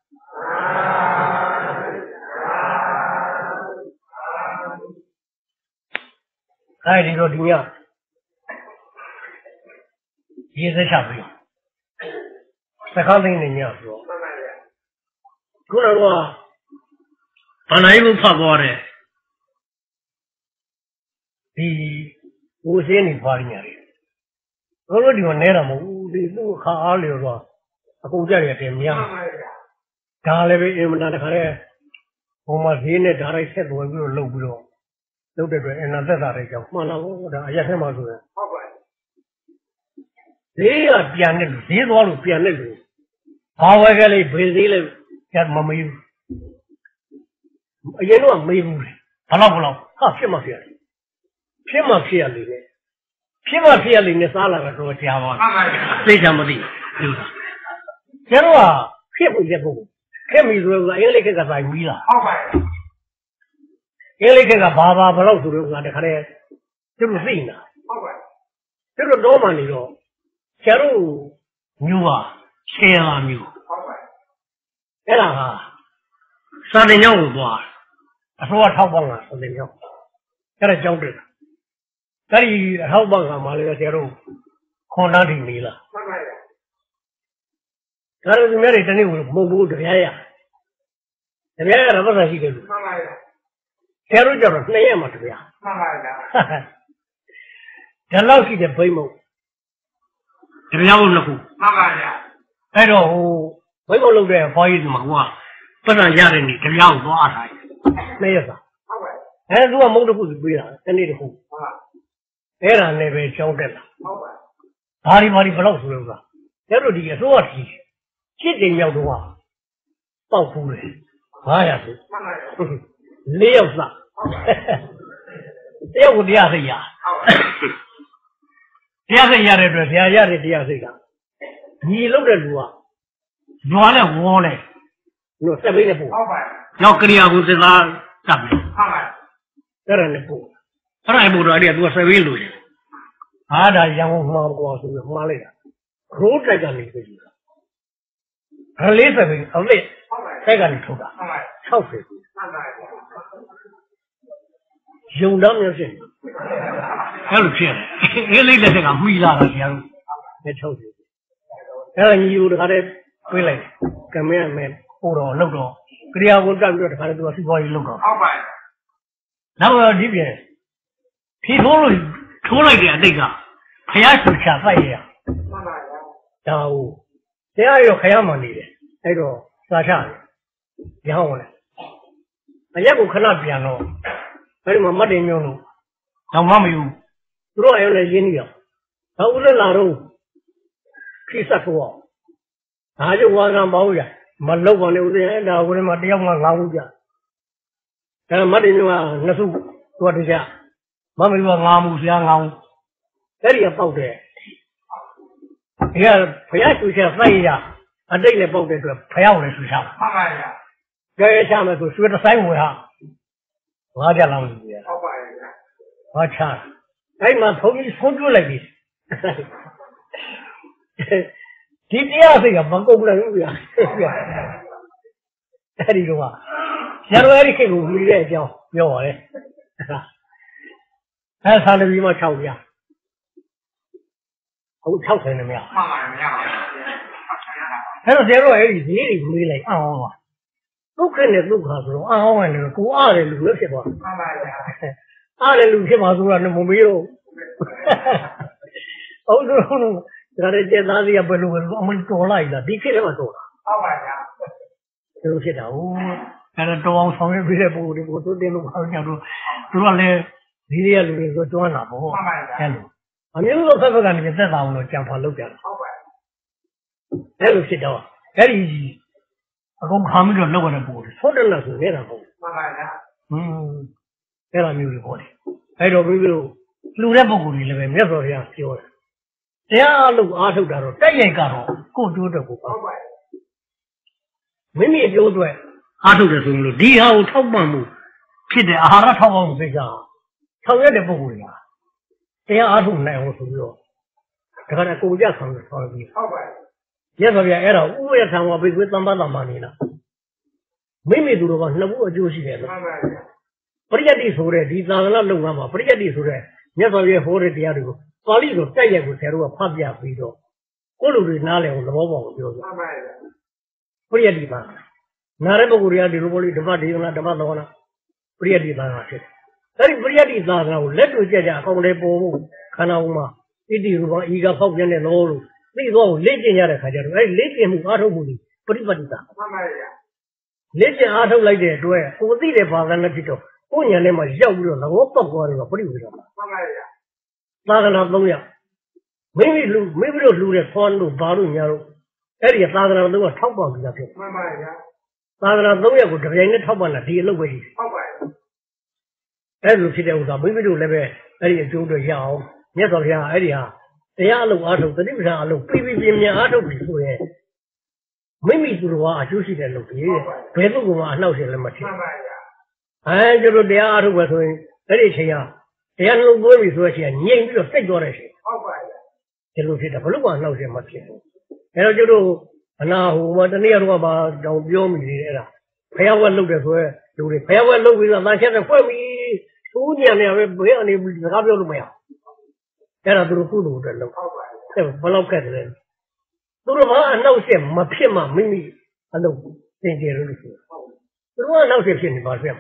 အဲဒီတော့ဒီညရေးစက်ချပြီးစကားသိနေညဆိုတော့မှန်ပါတယ်ဗျာခုနကဗန္ဓာယုဖတ်သွားတဲ့ဒီ ဘိုးစင်းနေပါရညာတွေဘုရားဒီမှာနဲတာမဟုတ်ဘူးဒီသူ့ခါအားလျော်တော့အကုန်ကြရတဲ့များမှန်ပါတယ်ဗျာဒါလည်းပဲအင်မတန်တခါတည်းဘုံမှာဈေးနဲ့ဓာတ်ရိုက်ဆက်သွယ်ပြီးတော့လုပ်ပြီးတော့လုပ်တဲ့အတွက်အင်နာသက်သာတဲ့ကြောင့်မှန်လားဘောဒါအရက်ထဲမှာဆိုရင်ဟုတ်ပါတယ်ဈေးကပြန်တဲ့လူဈေးသွားလို့ပြန်တဲ့လူဘာဝဲကလေးဘေးဈေးလေးပြန်မမေးဘူးအရင်တော့မေးဘူးလေဘလောက်ဘလောက်ဟာဖြစ်မှဖြစ်ရတယ် ဖြစ်မှဖြစ်ရလေလေဖြစ်မှဖြစ်ရလေနဲ့စားလာတော့ကြားပါမှန်ပါတယ်ဗျာသိချင်မသိဘူးကျတော့ဖြစ်ဖို့ရက်ဖို့ခဲ့ပြီဆိုတော့အင်္ဂလိပ်ကစာမီးလာဟုတ်ပါတယ်အင်္ဂလိပ်ကဘာဘာဘလောက်ဆိုတော့ငါတခါတည်းသူတို့သိနေတာဟုတ်ပါတယ်သူတို့တော့မှနေတော့ကျတော့မျိုးပါဆယ်လာမျိုးဟုတ်ပါတယ်အဲ့ဒါဟာစာတင်ကျောင်းကိုသွားအစိုးရထောက်ပံ့တာစာတင်ကျောင်းအဲ့ဒါကျောင်းတက်တာ အဲ့ဒီအထောက်ပံ့ကမှလည်းဆရာတို့ခွန်တန်းထီနေလားမှန်ပါဗျာဒါရသူများတွေတနေ့ကိုမဟုတ်ဘူးတရားရတရားရတော့ဘာသာရှိတယ်လို့မှန်ပါဗျာဆရာတို့ကြတော့နှစ်ရက်မှတရားမှန်ပါဗျာဒါလောက်ရှိတဲ့ဘိမ့်မုံတရားဘုံနှစ်ခုမှန်ပါဗျာအဲ့တော့ဟိုဘိမ့်မုံလုပ်တဲ့ဘွားကြီးကမှကပတ်စံရတဲ့နေ့တရားကိုသွားထားတယ်နှစ်ရက်သာဟုတ်ပါအဲသူကမုံတစ်ခုပြေးတာတနေ့တစ်ခုဟုတ်ပါ အဲ့ဒါနဲ့ပဲကြောင်းတက်လာဟုတ်ပါဘာဒီဘာဒီဘလောက်ဆိုလို့ကကျတို့ဒီအစိုးရကြီးချစ်တင်မြောက်တော့ပေါက်ဖူးတယ်900ဆိုမှန်ပါဗျာလေးယောက်စတယောက်ကိုတရားစိတ်ရဟုတ်ပါတရားစိတ်ရတဲ့အတွက်ဆရာရတဲ့တရားစိတ်ကညီလို့တဲ့လူကဇွာနဲ့ဝေါ်နဲ့တို့စက်ပိတ်နဲ့ပို့ဟုတ်ပါရောက်ကရိယာကိုစစ်သားတပ်ပြီဟုတ်ပါအဲ့ဒါနဲ့ပို့ အဲ့ဒါနဲ့ပို့တော့အဲ့ဒီကသူကစက်ပိတ်လို့ရတယ်ဟာဒါရန်ကုန်မှာကွာဆိုပြီးမှားလိုက်တာရိုးတိုက်ကနေပြီရလေးစက်ပိတ်အမေ့ဟုတ်ပါတိုက်ကနေထုတ်တာဟုတ်ပါ60ပြီမှန်ပါဗျာယုံတော့မျိုးဖြစ်အဲ့လိုဖြစ်တယ်အေးလေးလက်ထက်ကမှီလာတာဆရာတို့အဲ60ပြီအဲ့ဒါညီကိုတခါတည်းပြေးလိုက်ကမင်းအမေပို့တော့လောက်တော့ကရိယာကိုတက်ပြီးတော့တခါတည်းသူကစီးပွားရေးလုပ်တော့ဟုတ်ပါနောက်တော့ဒီပြင် ဖြီထိုးလို့ထိုးလိုက်တဲ့အတိတ်ကခရဆူချပိုက်ရမှန်ပါဗျာဒါဟုတ်တရားရောခရမှနေတယ်အဲ့တော့စာချတယ်ရဟောင်းလေအရက်ကိုခဏပြန်တော့အဲ့ဒီမှာမတ်တင်မျိုးလို့တော့မမယူသူတို့အရောလည်းရင်းနေရောဘာဦးလည်းလာတော့ခိစတ်တော့ဒါကြောင့်ဝါကံပေါင်းရမလောက်ပါနဲ့ဦးစင်းအဲ့ဒါဦးလည်းမတယောက်မှငါးဦးကြအဲ့မတ်တင်မျိုးကနှစ်စုသူကတကြ မမယူကငါးမှုဆရာငါးဦးအဲ့ဒီကပေါက်တယ်ဒီကဖယားရှူချက်ဖိုက်ရအတိတ်လည်းပေါက်တဲ့အတွက်ဖယားကိုလည်းရှူချတာမှန်ပါဗျာကြဲချမယ်ဆိုရွှေတဆိုင်ဝင်ဟာငါးကြလောင်းကြီးရဟုတ်ပါဗျာငါချတာအဲ့မှာဘုန်းကြီးဆုံးကျွတ်လိုက်ပြီဒီတရားစိတ်ကမကုန်လည်းဘူးဗျာအဲ့ဒီတော့ရရောအဲ့ဒီခေတ်ကိုပြီးတဲ့အကြောင်းပြောပါလေ အဲ့ဆာလဘီမှာ6ပြအခု60နဲ့မရမှန်ပါဗျာအဲ့တော့ကျတော့အဲ့ဒီဈေးတွေမေးလိုက်အောင်ပါဒုက္ခနဲ့ဒုက္ခဆိုတော့အောင်ဝင်တယ်ကိုအားတယ်လူလို့ဖြစ်သွားမှန်ပါဗျာအားတယ်လူဖြစ်ပါဆိုတာနဲ့မမေးတော့ဟုတ်တော့ဒါလည်းကျက်သားစီကဘယ်လိုပဲအမတော်လိုက်လားဒီခေတ်ထဲမှာတော်တာဟုတ်ပါဗျာဒီလိုဖြစ်တာဟုတ်အဲ့တော့တော်အောင်ဆောင်ရွက်ပြီးတဲ့ပုံကိုကိုသူတင်လို့ခေါင်းချတော့သူကလည်း ဒီတွေကလူတွေဆိုကျွမ်းတာပေါ့အဲ့လိုအမျိုးစုဆက်ဆက်ကနေသက်သာအောင်လို့ကြံဖာလုပ်ကြတာဟုတ်ပါအဲ့လိုဖြစ်တော့အဲ့ဒီအကုန်ခါပြီးတော့လောက်ရတဲ့ပုံတွေဆော့တယ်လို့ဆိုနေတာပေါ့မှန်ပါဗျာဟွန်းအဲ့လိုမျိုးတွေပေါ့လေအဲ့တော့ပြီးပြီးတော့လူတဲ့ပုံကိုယ်တွေလည်းပဲမြတ်စွာဘုရားပြောတယ်တရားအလုပ်အားထုတ်တာတော့တက်ရိုက်ကတော့ကိုယ်တိုးတော့ကိုပါဟုတ်ပါမိမိအကျိုးအတွက်အားထုတ်တယ်ဆိုရင်လို့ဒီဟာကိုထောက်ပံ့မှုဖြစ်တဲ့အာဟာရထောက်ပံ့မှုကိစ္စ ဆောင်ရွက်တဲ့ပုံကိုယ်တွေကတရားအားထုတ်နိုင်အောင်ဆိုပြီးတော့ဒါကလည်းကိုယ်ကြဆောင်လို့ဆောင်ပြီးဟုတ်ပါမြတ်စွာဘုရားအဲ့တော့ဥပယသံဝါဘိကွေသမ္ပတ္တမနေလားမိမိသူတော်ကနှစ်ခုအကျိုးရှိတယ်လို့မှန်ပါဗျာပရိယတ်တိဆိုတဲ့ဒီသာသနာလုပ်ငန်းမှာပရိယတ်တိဆိုတဲ့မြတ်စွာဘုရားဟောတဲ့တရားတွေကိုပါဠိလိုတက်ရက်ကိုဆရာတို့ကဖတ်ပြပြီးတော့ကိုယ့်လူတွေနားလည်အောင်သဘောပေါက်အောင်ပြောပြမှန်ပါဗျာပရိယတ်တိပါနားတဲ့ပုဂ္ဂိုလ်တွေကဒီလိုပေါ့လေဓမ္မဒေသနာဓမ္မသဝနာပရိယတ်တိသာနာဖြစ်တယ် အဲ့ဒီပရိယတ်တိသာနာကိုလက်တွေ့ကြကြအကောင်လေးပေါ်ဖို့ခန္ဓာဦးမှာဣတိရူပံဤကဖောက်ပြန်တဲ့လောလို့သိတော့လေ့ကျင့်ရတဲ့ခါကျတော့အဲ့ဒီလေ့ကျင့်မှုအားထုတ်မှုတွေပရိပတ်တိတာမှန်ပါဗျာလက်ကျင်အားထုတ်လိုက်တဲ့အတွက်ကိုသိတဲ့ဘာသာနဲ့ဖြစ်တော့ကိုညာထဲမှာရောက်ပြီးတော့သဘောပေါက်သွားတယ်ကပြိဝေဒနာမှန်ပါဗျာသာသနာ300မိမိလူမိမိတို့လူတဲ့ဖွားလို့ဘာလို့ညာလို့အဲ့ဒီသာသနာ300ထောက်ပံ့ပြီးသားဖြစ်မှန်ပါဗျာသာသနာ300ကိုတပြိုင်နဲ့ထောက်ပံ့တာဒီအလုပ်ပဲကြီးဟုတ်ပါ အဲ့လိုဖြစ်တဲ့ဥစ္စာမိမိတို့လည်းပဲအဲ့ဒီအကျိုးတွေရအောင်မြတ်စွာဘုရားအဲ့ဒီဟာတရားအလုပ်အားထုတ်တတိပ္ပံအလုပ်ပြပြပြင်းပြအားထုတ်ပြီးဆိုရင်မိမိသူတော်ကအကျိုးရှိတဲ့လုပ်ကြီးဘယ်သူကမှအနှောက်အယှက်လည်းမဖြစ်မှန်ပါဗျာအဲကျတို့တရားအားထုတ်ပဲဆိုရင်အဲ့ဒီအချိန်ကတရားနှလုံးသွင်းပြီဆိုတဲ့အချိန်ကငြိမ်ပြီးတော့စိတ်သွားတဲ့အချိန်ဟုတ်ပါဗျာဒီလိုဖြစ်တာဘလို့ကနှောက်ရှင်းမှဖြစ်ဘူးအဲတော့ကျတို့အနာဟိုမှာတနေ့ကတော့မှတောင်ပြောမိသေးတယ်အဲ့ဒါဖယားဝက်လုပ်တယ်ဆိုရဲလူတွေဖယားဝက်လုပ်ပြီးတော့တန်ချက်နဲ့ဖွဲ့ပြီး သူညံနေပဲဘယ်အနေစကားပြောလို့မရအဲ့ဒါသူတို့ကုသိုလ်အတွက်လုပ်ဟုတ်ပါဘူးအဲ့ဘယ်လောက်ခက်တယ်သူတို့ဘာအနောက်ဆက်မဖြစ်မှမိမိအလုပ်သင်ကြလို့ရှိတယ်သူတို့ကအနောက်ဆက်ဖြစ်နေပါဆက်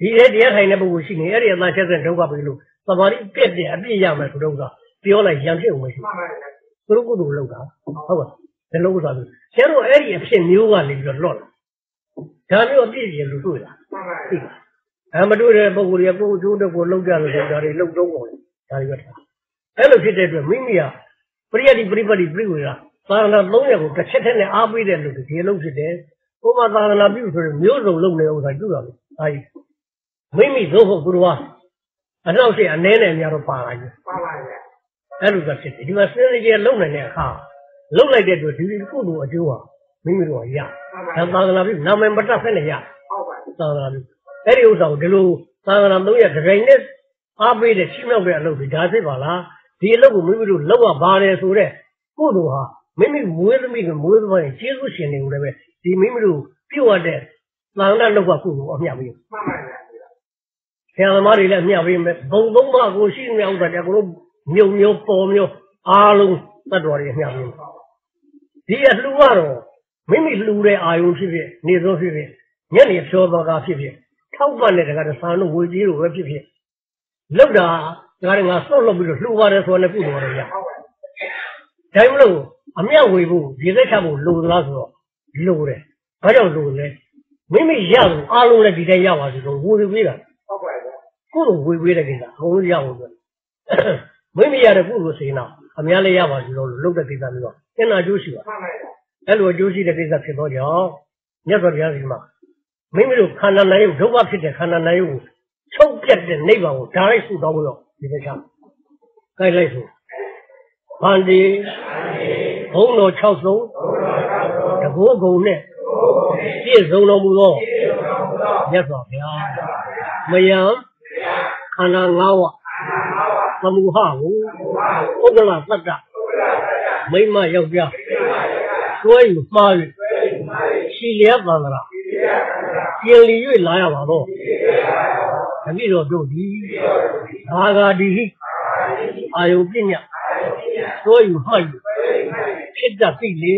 ဒီရဲ့တရားထိုင်တဲ့ပုဂ္ဂိုလ်ရှိနေအဲ့ဒီအတန်ချက်တဲ့ဒုက္ခပြီလို့သမာဓိပြက်ပြက်အပြည့်ရမယ်ဆိုတော့ကပြောလိုက်ရံဖြစ်အောင်မရှိမှန်ပါဗျာသူတို့ကုသိုလ်လုပ်တာဟုတ်ပါဒီလိုဥစ္စာဆိုဆရာတို့အဲ့ဒီအဖြစ်မျိုးကနေပြီးတော့လွတ်လာဒါမျိုးအပြည့်ရင်လူတွေ့တာမှန်ပါသိဗျာလား အမတွေ့တဲ့ပုဂ္ဂိုလ်တွေကကိုယ်အကျိုးတက်ကိုလောက်ကြလို့ဆိုတာတွေလောက်တော့ကုန်ဒါတွေပဲထားအဲ့လိုဖြစ်တဲ့အတွက်မိမိကပရိယတိပရိပတ်တိပြိဝေကသာသနာ၃ရက်ကိုတစ်ချက်တည်းနဲ့အားပေးတဲ့လူတွေဒီလိုဖြစ်တယ်ကိုယ်မှသာသနာပြုဆိုရင်မျိုးစုံလုပ်နေဥစ္စာပြုတာလေအာကြီးမိမိသို့ဟုတ်သူတော်ကအနောက်ရှိအနှဲနဲ့များတော့ပါလာကြီးမှန်ပါဗျာအဲ့လိုကဖြစ်တယ်ဒီမှာစဉ်းစားကြည့်လုံနိုင်တဲ့အခါလုံလိုက်တဲ့အတွက်ဒီကုသိုလ်အကျိုးဟာမိမိတို့ကရမှန်ပါဒါသာသနာပြုနာမည်မတတ်ဖက်နဲ့ရဟုတ်ပါဘူးသာသနာပြု အဲ့ဒီဥစ္စာကိုဒီလိုသာသနာသုံးရဒဂိုင်နဲ့အားပေးတဲ့ချိမြောက်တဲ့အလုပ်တွေဒါဖြစ်ပါလားဒီအလုပ်ကိုမိမိတို့လုပ်ရပါတယ်ဆိုတော့ကုသိုလ်ဟာမိမိမွေးသမီးကမွေးသမားရင်ကျေးဇူးရှင်တွေကိုလည်းပဲဒီမိမိတို့ပြုတ်ရတဲ့သာသနာလောက်ကကုသိုလ်အမြတ်ပေးမှန်ပါဗျာဆရာသမားတွေလည်းအမြတ်ပေးမယ်ဘုံသုံးပါးကိုရှိနေဥစ္စာတွေကလည်းမြုံမျိုးပေါ်မျိုးအားလုံးတတ်တော်တွေအမြတ်ပေးမယ်ဒီအလှူကတော့မိမိလှူတဲ့အာယုံဖြစ်ဖြစ်နေသောဖြစ်ဖြစ်ညနေဖြောတော်တာဖြစ်ဖြစ် ထောက်ပံ့တဲ့တကားတဆန်တို့ဝေကြီးတို့ပဲဖြစ်ဖြစ်လောက်တာဒါကငါစော့လို့ပြီးတော့လှူပါတယ်ဆိုတော့ကုသိုလ်တော်ရဟုတ်ပါဘူးဒါမှမဟုတ်အမြတ်ဝေဖို့ဒီသက်ချဖို့လိုသလားဆိုတော့လိုတယ်ဘာကြောင့်လိုလဲမိမိရလို့အားလုံးလည်းဒီတိုင်းရပါစေလို့ဝေပေးတာဟုတ်ပါဗျာကိုယ်ကိုဝေပေးတဲ့ကိစ္စအကုန်လုံးရအောင်ပြောမိမိရတဲ့ကုသိုလ်စေနာအများလည်းရပါစေလို့လုပ်တဲ့ကိစ္စမျိုးတော့ကျန်တာကျိုးရှိပါမှန်ပါဗျာအဲ့လိုအကျိုးရှိတဲ့ကိစ္စဖြစ်တော့ကြောင့်မြတ်စွာဘုရားရှင်မှာ မိမိတို့ခန္ဓာနိုင်ရုပ်ဒုက္ခဖြစ်တဲ့ခန္ဓာနိုင်ရုပ်ကိုချုပ်ပြတ်တဲ့နိဗ္ဗာန်ကိုဒါရိုက်ဆူတောင်းလို့ဒီတစ်ချမ်းခိုင်းလိုက်ဆိုဗန္ဒီဘုံတော်6ဆုံးတဘောကုံနဲ့ပြည့်စုံတော်မူသောမြတ်စွာဘုရားမယံခန္ဓာ၅ဝသမုဟကိုဥဒ္ဒလသတ္တမိမ္မယောက်ျားကျွဲယူမှား၍ရှိလျက်သံဃာ ကျင်လီ၍လာရပါတော့တတိတော်တို့သည်ဘာဂာဒီဟိအာယုပညာကျွဲယူမှတ်၍ဖြစ်တတ်သိလေ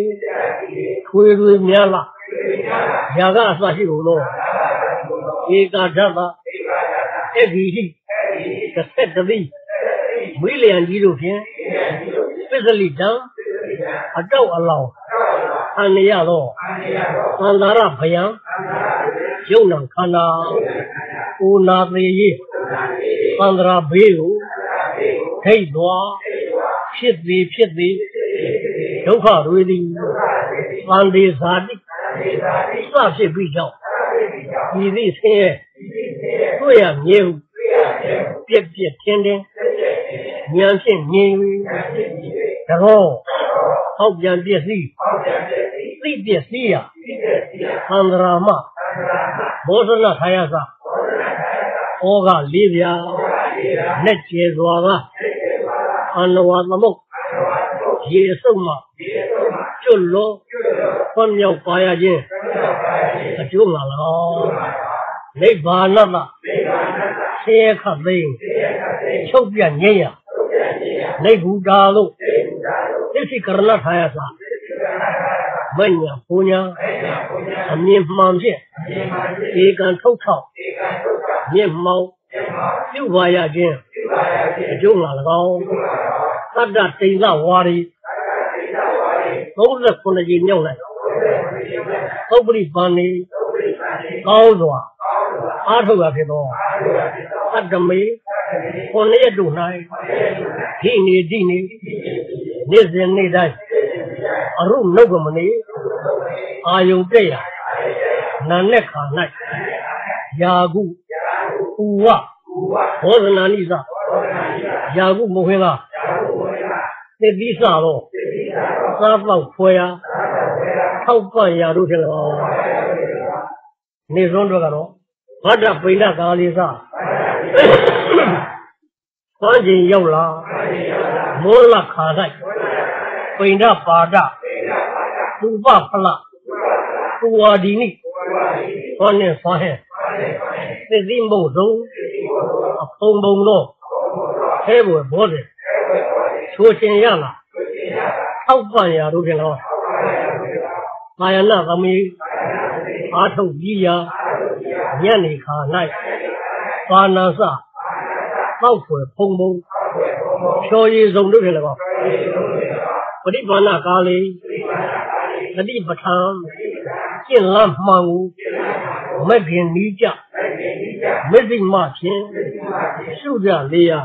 ခွေတွေများလားຢာကအစရှိကုန်တော့ဧကာဓတ္တအဂိဟိတစ်ဆက်တည်းမိလျံကြီးတို့ဖြင့်ပစ္စလိတံအတောက်အလောင်းအန္နရသောသန္တာရဗယံ ယုံနာခန္ဓာကိုနာသေးရေသန္တရာဘေးကိုထိတ်သွားဖြစ်သည်ဖြစ်သည်ဒုက္ခတွေသည်သံဒီဇာတိစဖြစ်ပြီးကြောင့်ဒီသည့်ဆင်းရဲတွေ့ရမြဲဟုပြက်ပြက်ထင်းထင်းဉာဏ်ဖြင့်မြင်၍တကောဟောက်ပြန်ပြည့်စည်သိပြည့်စည်ရာသန္တရာမ မောဇလခါယသဩဃလေးပြာလက်ကျဲစွာကအန္နဝသမုတ်ရေအစုံမှကျွတ်လို့ဖွံ့မြောက်ပါရခြင်းအကျိုးငါ၎င်းနိဗ္ဗာန်တဆင်းရဲခတ်သိမ်းချုပ်ပြငြိမ်းရာနိဗ္ဗူတာလို့သစ္စိကရဏထာယသာမညာပူညာအမြင်မှန်ဖြင့် ဧကံထုတ်ထောက်မြင့်မောင်းပြုပါရခြင်းအကျိုးငါ၎င်းသတ္တတိန်သဝါရီ39ကြီးမြောက်လိုက်သုပ္ပရိပန်နေကောင်းစွာအားထုတ်ရဖြစ်သောသတ္တမေခုနှစ်ရက်တို့၌ဒီနေဒီနေနေ့စဉ်နေ့တိုင်းအရုနှုတ်ကမနေအာယုံတက်ရ နာနဲ့ခါ၌ယာကုဥဝဘောဇနာနိသယာကုမဟင်ကသစ်ပြီးစတော့စားပေါက်ဖွယ်ရာထောက်ပံ့ရာတို့ထင်တော်နေစွန်းတို့ကတော့ဗဒ္ဒပိဏကာလေးစားသံကျင်ရောက်လာမောလခါ၌ပိဏပါဒသူပဖလပူဝါဒီနိ သွားနဲ့သွားဟဲ့သစ်သီးမုံဆုံးအဖုံဖုံတော့အဲဘွယ်ဘောတယ်ချိုးရှင်ရလားထောက်ပံ့ရတို့ပြန်တော့မာယနာသမီးအားထုတ်ပြီးရာညနေခါ၌ပါဏာစပောက်ဖွယ်ဖုံဖုံဖြော်ရည်စုံတို့ပြန်တော့ပရိပါဏကာလေးတတိပဋ္ဌာန်ကျင့်လမ်းမှန်ကို မဂ္ဂင်နီးကြမဇ္ဈိမဖြင့်ရှုကြလေရာ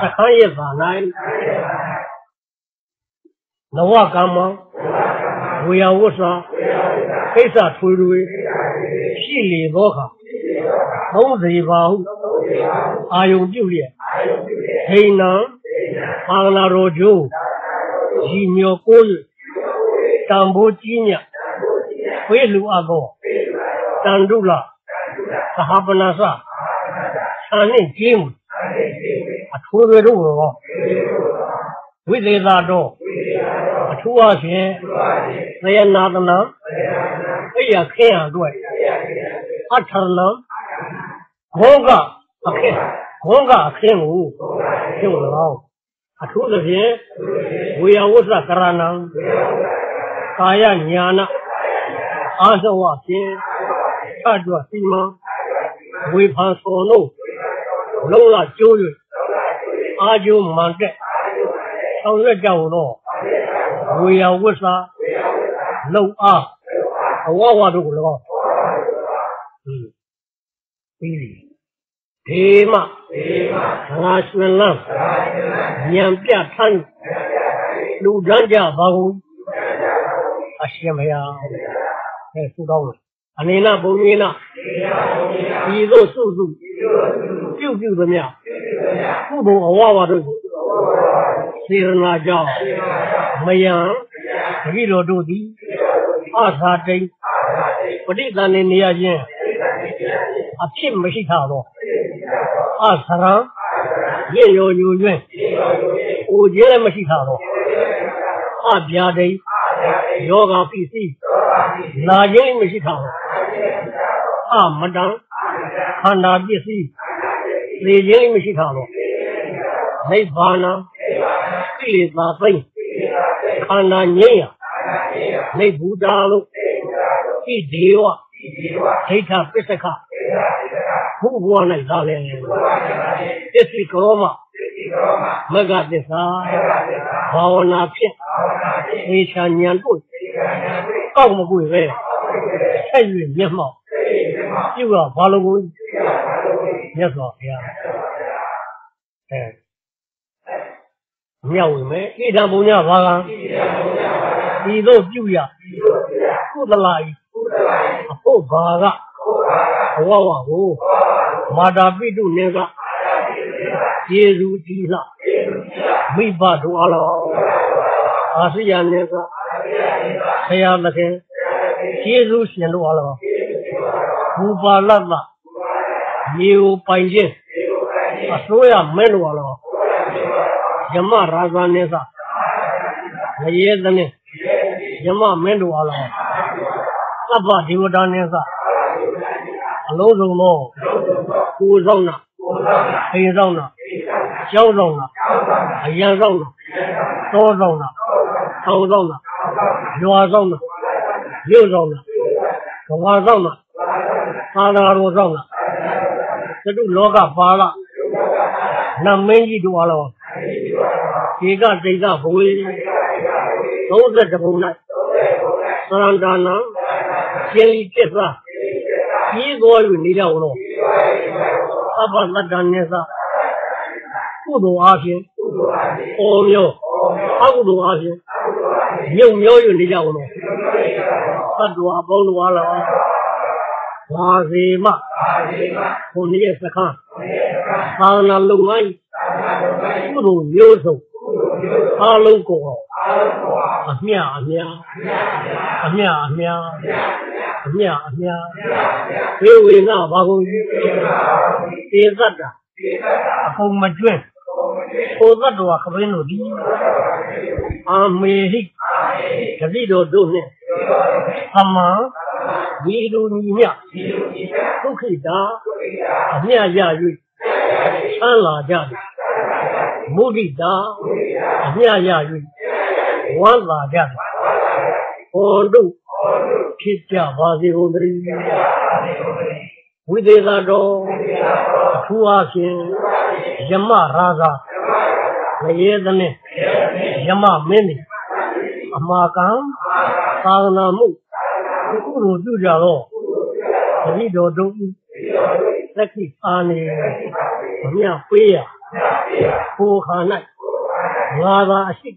သခန်းရဲ့ပါ၌နဝကမ္မဝေယဝဆာကိစ္စထွေထွေရှိလေသောအခါသုံးစေပါဟုအာယုံပြုလျက်ဟိနံဘာဝနာတော်ကျိုးရည်မြော်ကိုး၍တံဘိုးကြီးညဝေလူအကော တန္တုလသဟပနာစဆာနှင့်ကျင်းအထိုးတွေတို့ရောဝိသေသာတော်အထူးအဖြင့်သယနာတနာအိယခေယအတွက်အထရဏဘောကအခင်းဘောကအခင်းကိုကျုပ်တော်အထူးသဖြင့်ဝေယဝဆကရဏံကာယညာနာအာသဝဖြင့် အတ္တစီမံဝေဖန်စောလို့လုံးဝကျိုး၍အာကျိုးမှန်တဲ့ဆောင်ရွက်ကြတော့ဝေယဝဆလုံအားအဝဝတို့ကို၎င်းဟင်းပြီးပြီဒေမဒေမငါရှင်လန်းဉာဏ်ပြထမ်းလူတန်းကြပါကုန်အရှင်မယားအဲသူတော်မယ် အနေနာဘုံကြီးနာဒီသို့စုစုပြုတ်ပြုတ်သမျှကုဘုံအဝဝတို့ကိုစေရနာကြောင့်မယံတတိတော်တို့သည်အာသာတိန်ပဋိသန္ဓေနေရခြင်းအဖြစ်မရှိတာတော့အာသရံရေရောညူကျွင်းအိုခြင်းလည်းမရှိတာတော့အပြာတိန်ယောဂပိစီနာခြင်းလည်းမရှိတာတော့ အမတံခန္ဓာပစ္စည်းလေခြင်းလည်းမရှိတာတော့နိဗ္ဗာန်ကိလေသာသိမ့်ခန္ဓာငြိမ်းရနိဗ္ဗူတာလို့ဣဒေဝဒိဋ္ဌပစ္စကဘုဘဝ၌သာလဲပစ္စည်းကောမမဂ္ဂသစ္စာဘာဝနာဖြင့်သေချာဉာဏ်တို့ကောက်မကွေပဲဆက်၍မျက်မှောက် ပြုကဘာလို့ကိုမြတ်စွာဘုရားအဲမြောက်ဝင်မယ်ဣဒံဘုံညဘာကံဒီတို့ပြုရကုသလာဤအဖို့ဘာကဘဝဝကိုမာတာပိတုနေကယေစုတိလမိဘတို့အလောအာစိယနေကဆရာသခင်ယေစုရှင်တို့အလော ဘူပါလတ်မြေကိုပိုင်ခြင်းအစိုးရမဲလို့အလောယမရာဇာနေသငရေသနေယမမင်းတို့အလောသဗ္ဗဒေဝတာနေသအလုံးစုံသောကိုယ်ဆောင်နာအိမ်ဆောင်နာကျောင်းဆောင်နာအရန်ဆောင်နာတောဆောင်နာထောင်ဆောင်နာရွာဆောင်နာမြို့ဆောင်နာကဘာဆောင်နာ သာသာတော်ဆောင်နာသတုလောကပါဠနမင်းကြီးတို့အလောဒီကတိတ်ကဘဝေ30ဘုံ၌သရန္တာနာရှင်းလီပြစ္ဆာကြီးတော်၍နေကြအောင်လို့အဘလတ္တနေသာကုသိုလ်အားဖြင့်အော်မျိုးအကုသိုလ်အားဖြင့်မြုပ်မျော၍နေကြအောင်လို့သတ္တဝါပေါင်းတော်လား ဘာစီမဘုန်းကြီးစခန်းသာနာလုံငိုင်းကုသိုလ်မျိုးစုံအားလုံးကိုအမြအမြအမြအမြအမြအမြဝေဝေငါဘာကုန်သေသတ္တာအကုန်မကျွဲ့ကိုသတ္တဝါခပင်းတို့ဒီအာမေဟိတတိတော်တို့နှင့်သမ္မာ ဒီလိုညီမြဒုက္ခိတာအမြတ်ရ၍ဆန်းလာကြတယ်မုဒိတာအမြတ်ရ၍ဝမ်းလာကြတယ်ဟောတို့ဖြစ်ကြပါစေကုန်သတည်းဝိသေသတော်အထူးအားဖြင့်ယမရာဇာမယေသနဲ့ယမမင်းသည်အမာကံသာသနာမှု ကုသိုလ်ပြုကြတော့တတိတော်တို့ဤလက်ခိအာနေမမြပေးရကိုခါ၌ငါသာအရှိ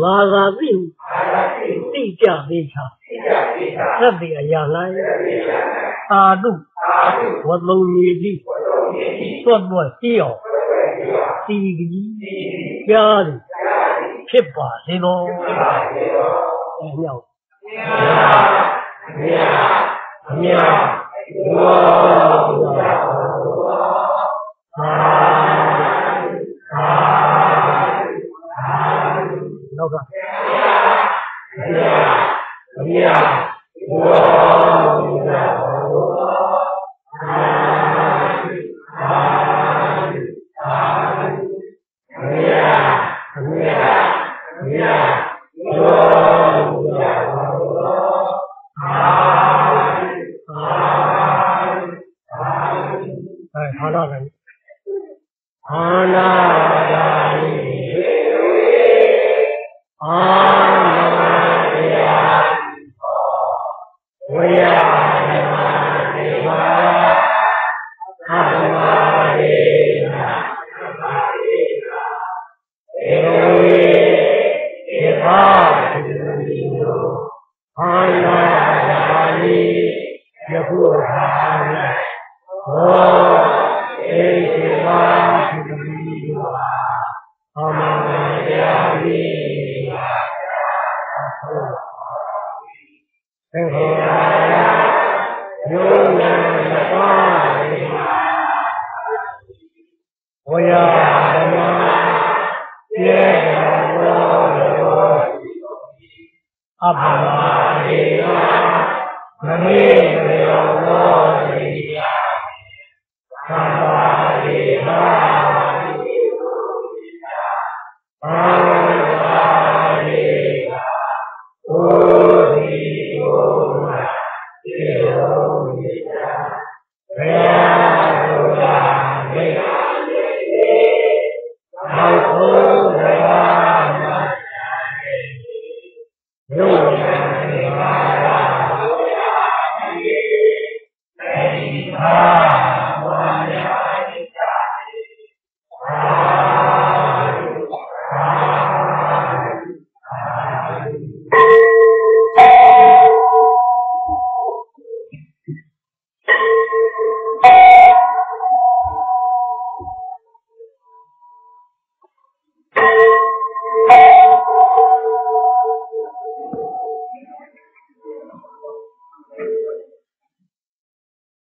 ငါသာသိဟုသိကြသေးချာသက်တည်အရာ၌အာတုဝသုံးရည်သည်သွတ်သွတ်ရှိအောင်တီကြီးကြားသည်ဖြစ်ပါစေသောအဲမြောက် မြတ်မြတ်